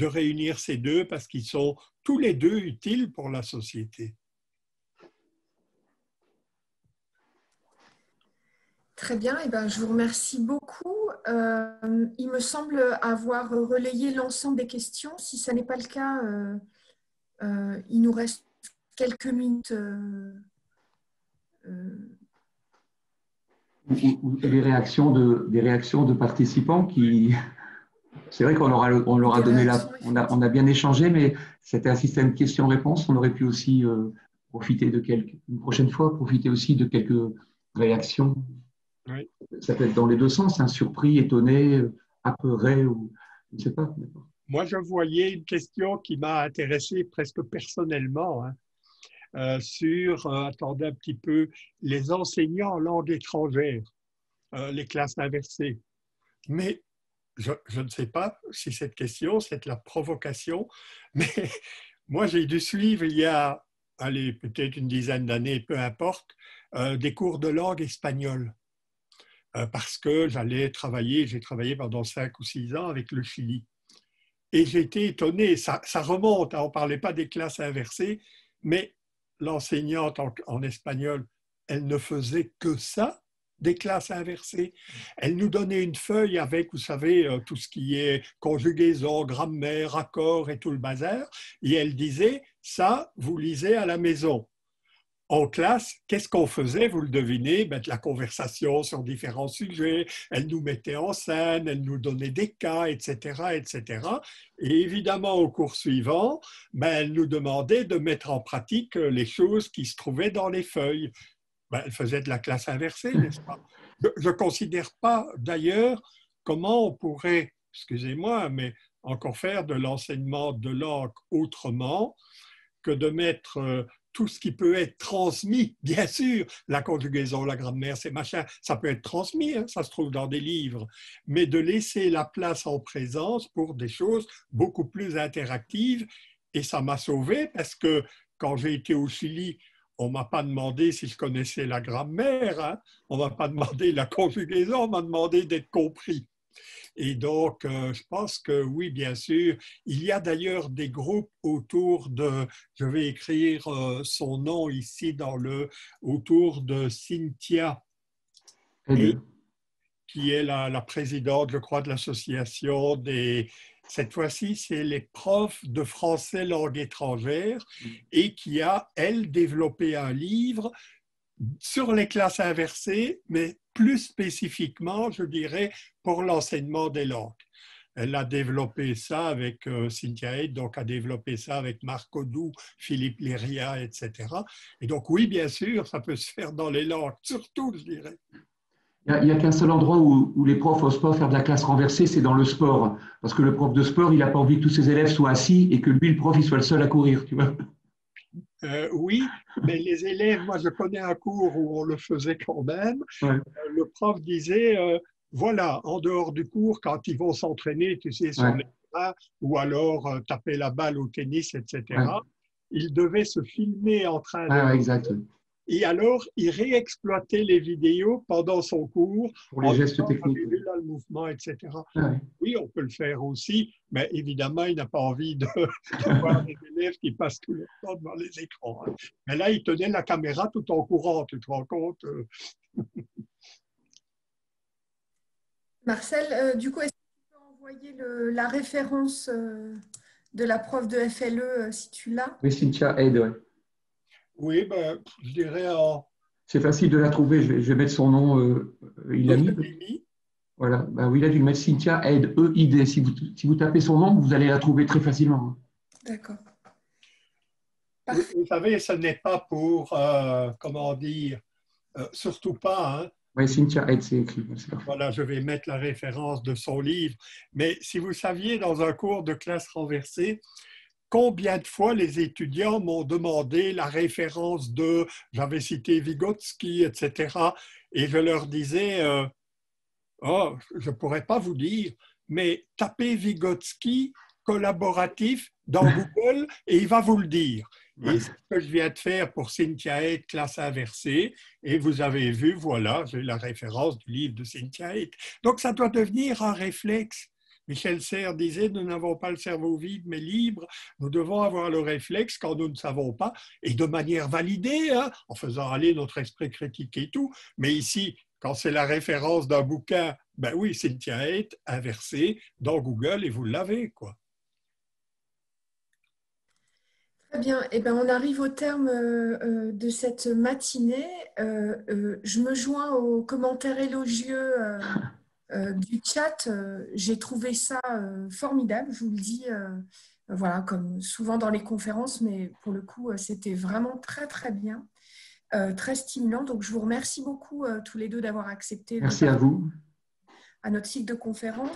réunir ces deux parce qu'ils sont tous les deux utiles pour la société. Très bien, et eh ben, je vous remercie beaucoup. Euh, il me semble avoir relayé l'ensemble des questions. Si ce n'est pas le cas, euh, euh, il nous reste quelques minutes. des réactions de, des réactions de participants qui. C'est vrai qu'on leur a, on leur a donné la. On a, on a bien échangé, mais c'était un système question-réponse. On aurait pu aussi profiter de quelques. Une prochaine fois, profiter aussi de quelques réactions ça peut être dans les deux sens, un hein, surpris, étonné, apeuré, ou je ne sais pas. Moi, je voyais une question qui m'a intéressé presque personnellement. Hein. Sur, attendez un petit peu, les enseignants en langue étrangère, les classes inversées. Mais je, ne sais pas si cette question, c'est la provocation, mais moi j'ai dû suivre il y a, allez, peut-être une dizaine d'années, peu importe, des cours de langue espagnole. Euh, parce que j'allais travailler, j'ai travaillé pendant cinq ou six ans avec le Chili. Et j'ai été étonné, ça, remonte, hein, on ne parlait pas des classes inversées, mais l'enseignante en, espagnol, elle ne faisait que ça, des classes inversées. Elle nous donnait une feuille avec, vous savez, euh, tout ce qui est conjugaison, grammaire, accord et tout le bazar, et elle disait, ça, vous lisez à la maison en classe, qu'est-ce qu'on faisait Vous le devinez, de la conversation sur différents sujets. Elle nous mettait en scène, elle nous donnait des cas, etc., etc. Et évidemment, au cours suivant, ben, elle nous demandait de mettre en pratique les choses qui se trouvaient dans les feuilles. Ben, elle faisait de la classe inversée, n'est-ce pas? Je ne considère pas d'ailleurs comment on pourrait, excusez-moi, mais encore faire de l'enseignement de langue autrement que de mettre euh, tout ce qui peut être transmis, bien sûr, la conjugaison, la grammaire, ces machins, ça peut être transmis, hein, ça se trouve dans des livres, mais de laisser la place en présence pour des choses beaucoup plus interactives. Et ça m'a sauvé parce que quand j'ai été au Chili, on m'a pas demandé si je connaissais la grammaire, hein. on m'a pas demandé la conjugaison, on m'a demandé d'être compris. Et donc, euh, je pense que oui, bien sûr. Il y a d'ailleurs des groupes autour de, je vais écrire euh, son nom ici dans le, autour de Cynthia, qui est la, la, présidente, je crois, de l'association des, cette fois-ci, c'est les profs de français langue étrangère mm. et qui a, elle, développé un livre sur les classes inversées, mais plus spécifiquement, je dirais, pour l'enseignement des langues. Elle a développé ça avec euh, Cynthia Haid, donc a développé ça avec Marc Odou, Philippe Léria, etc. Et donc oui, bien sûr, ça peut se faire dans les langues, surtout, je dirais. Il n'y a, qu'un seul endroit où, les profs n'osent pas faire de la classe renversée, c'est dans le sport. Parce que le prof de sport, il n'a pas envie que tous ses élèves soient assis et que lui, le prof, il soit le seul à courir, tu vois. Euh, oui, mais les élèves, moi je connais un cours où on le faisait quand même. Euh, le prof disait, euh, voilà, en dehors du cours, quand ils vont s'entraîner, tu sais, sur les bras, ou alors taper la balle au tennis, etc., ils devaient se filmer en train de... Ah, exact. Et alors, il réexploitait les vidéos pendant son cours. Pour les gestes techniques. Là, le mouvement, etc. Oui, on peut le faire aussi, mais évidemment, il n'a pas envie de, voir des élèves qui passent tout le temps devant les écrans. Hein. Mais là, il tenait la caméra tout en courant, tu te rends compte euh. Marcel, euh, du coup, est-ce que tu peux envoyer la référence euh, de la prof de FLE si tu l'as? Oui, Cynthia Aide, oui. Ben, je dirais en. C'est facile de la trouver. Je vais, mettre son nom. Euh, il a mis. Voilà. Ben, oui, il a dû mettre Cynthia Aide, E-I-D. Si vous, si vous tapez son nom, vous allez la trouver très facilement. D'accord. Vous, savez, ce n'est pas pour, euh, comment dire, euh, surtout pas. Hein. Oui, Cynthia Aide, c'est écrit. Voilà, je vais mettre la référence de son livre. Mais si vous saviez, dans un cours de classe renversée, combien de fois les étudiants m'ont demandé la référence de, j'avais cité Vygotsky, etc. Et je leur disais, euh, oh, je ne pourrais pas vous dire, mais tapez Vygotsky collaboratif dans Google et il va vous le dire. Et c'est ce que je viens de faire pour Cynthia Haid, classe inversée. Et vous avez vu, voilà, j'ai la référence du livre de Cynthia Haid. Donc ça doit devenir un réflexe. Michel Serres disait, nous n'avons pas le cerveau vide, mais libre. Nous devons avoir le réflexe quand nous ne savons pas, et de manière validée, hein, en faisant aller notre esprit critique et tout. Mais ici, quand c'est la référence d'un bouquin, ben oui, Cynthia Haid, inversé dans Google, et vous l'avez, quoi. Très bien. Eh ben, on arrive au terme euh, euh, de cette matinée. Euh, je me joins aux commentaires élogieux du chat, euh, j'ai trouvé ça euh, formidable, je vous le dis, voilà, comme souvent dans les conférences, mais pour le coup, c'était vraiment très, très bien, très stimulant. Donc, je vous remercie beaucoup tous les deux d'avoir accepté Merci à vous. à notre cycle de conférence.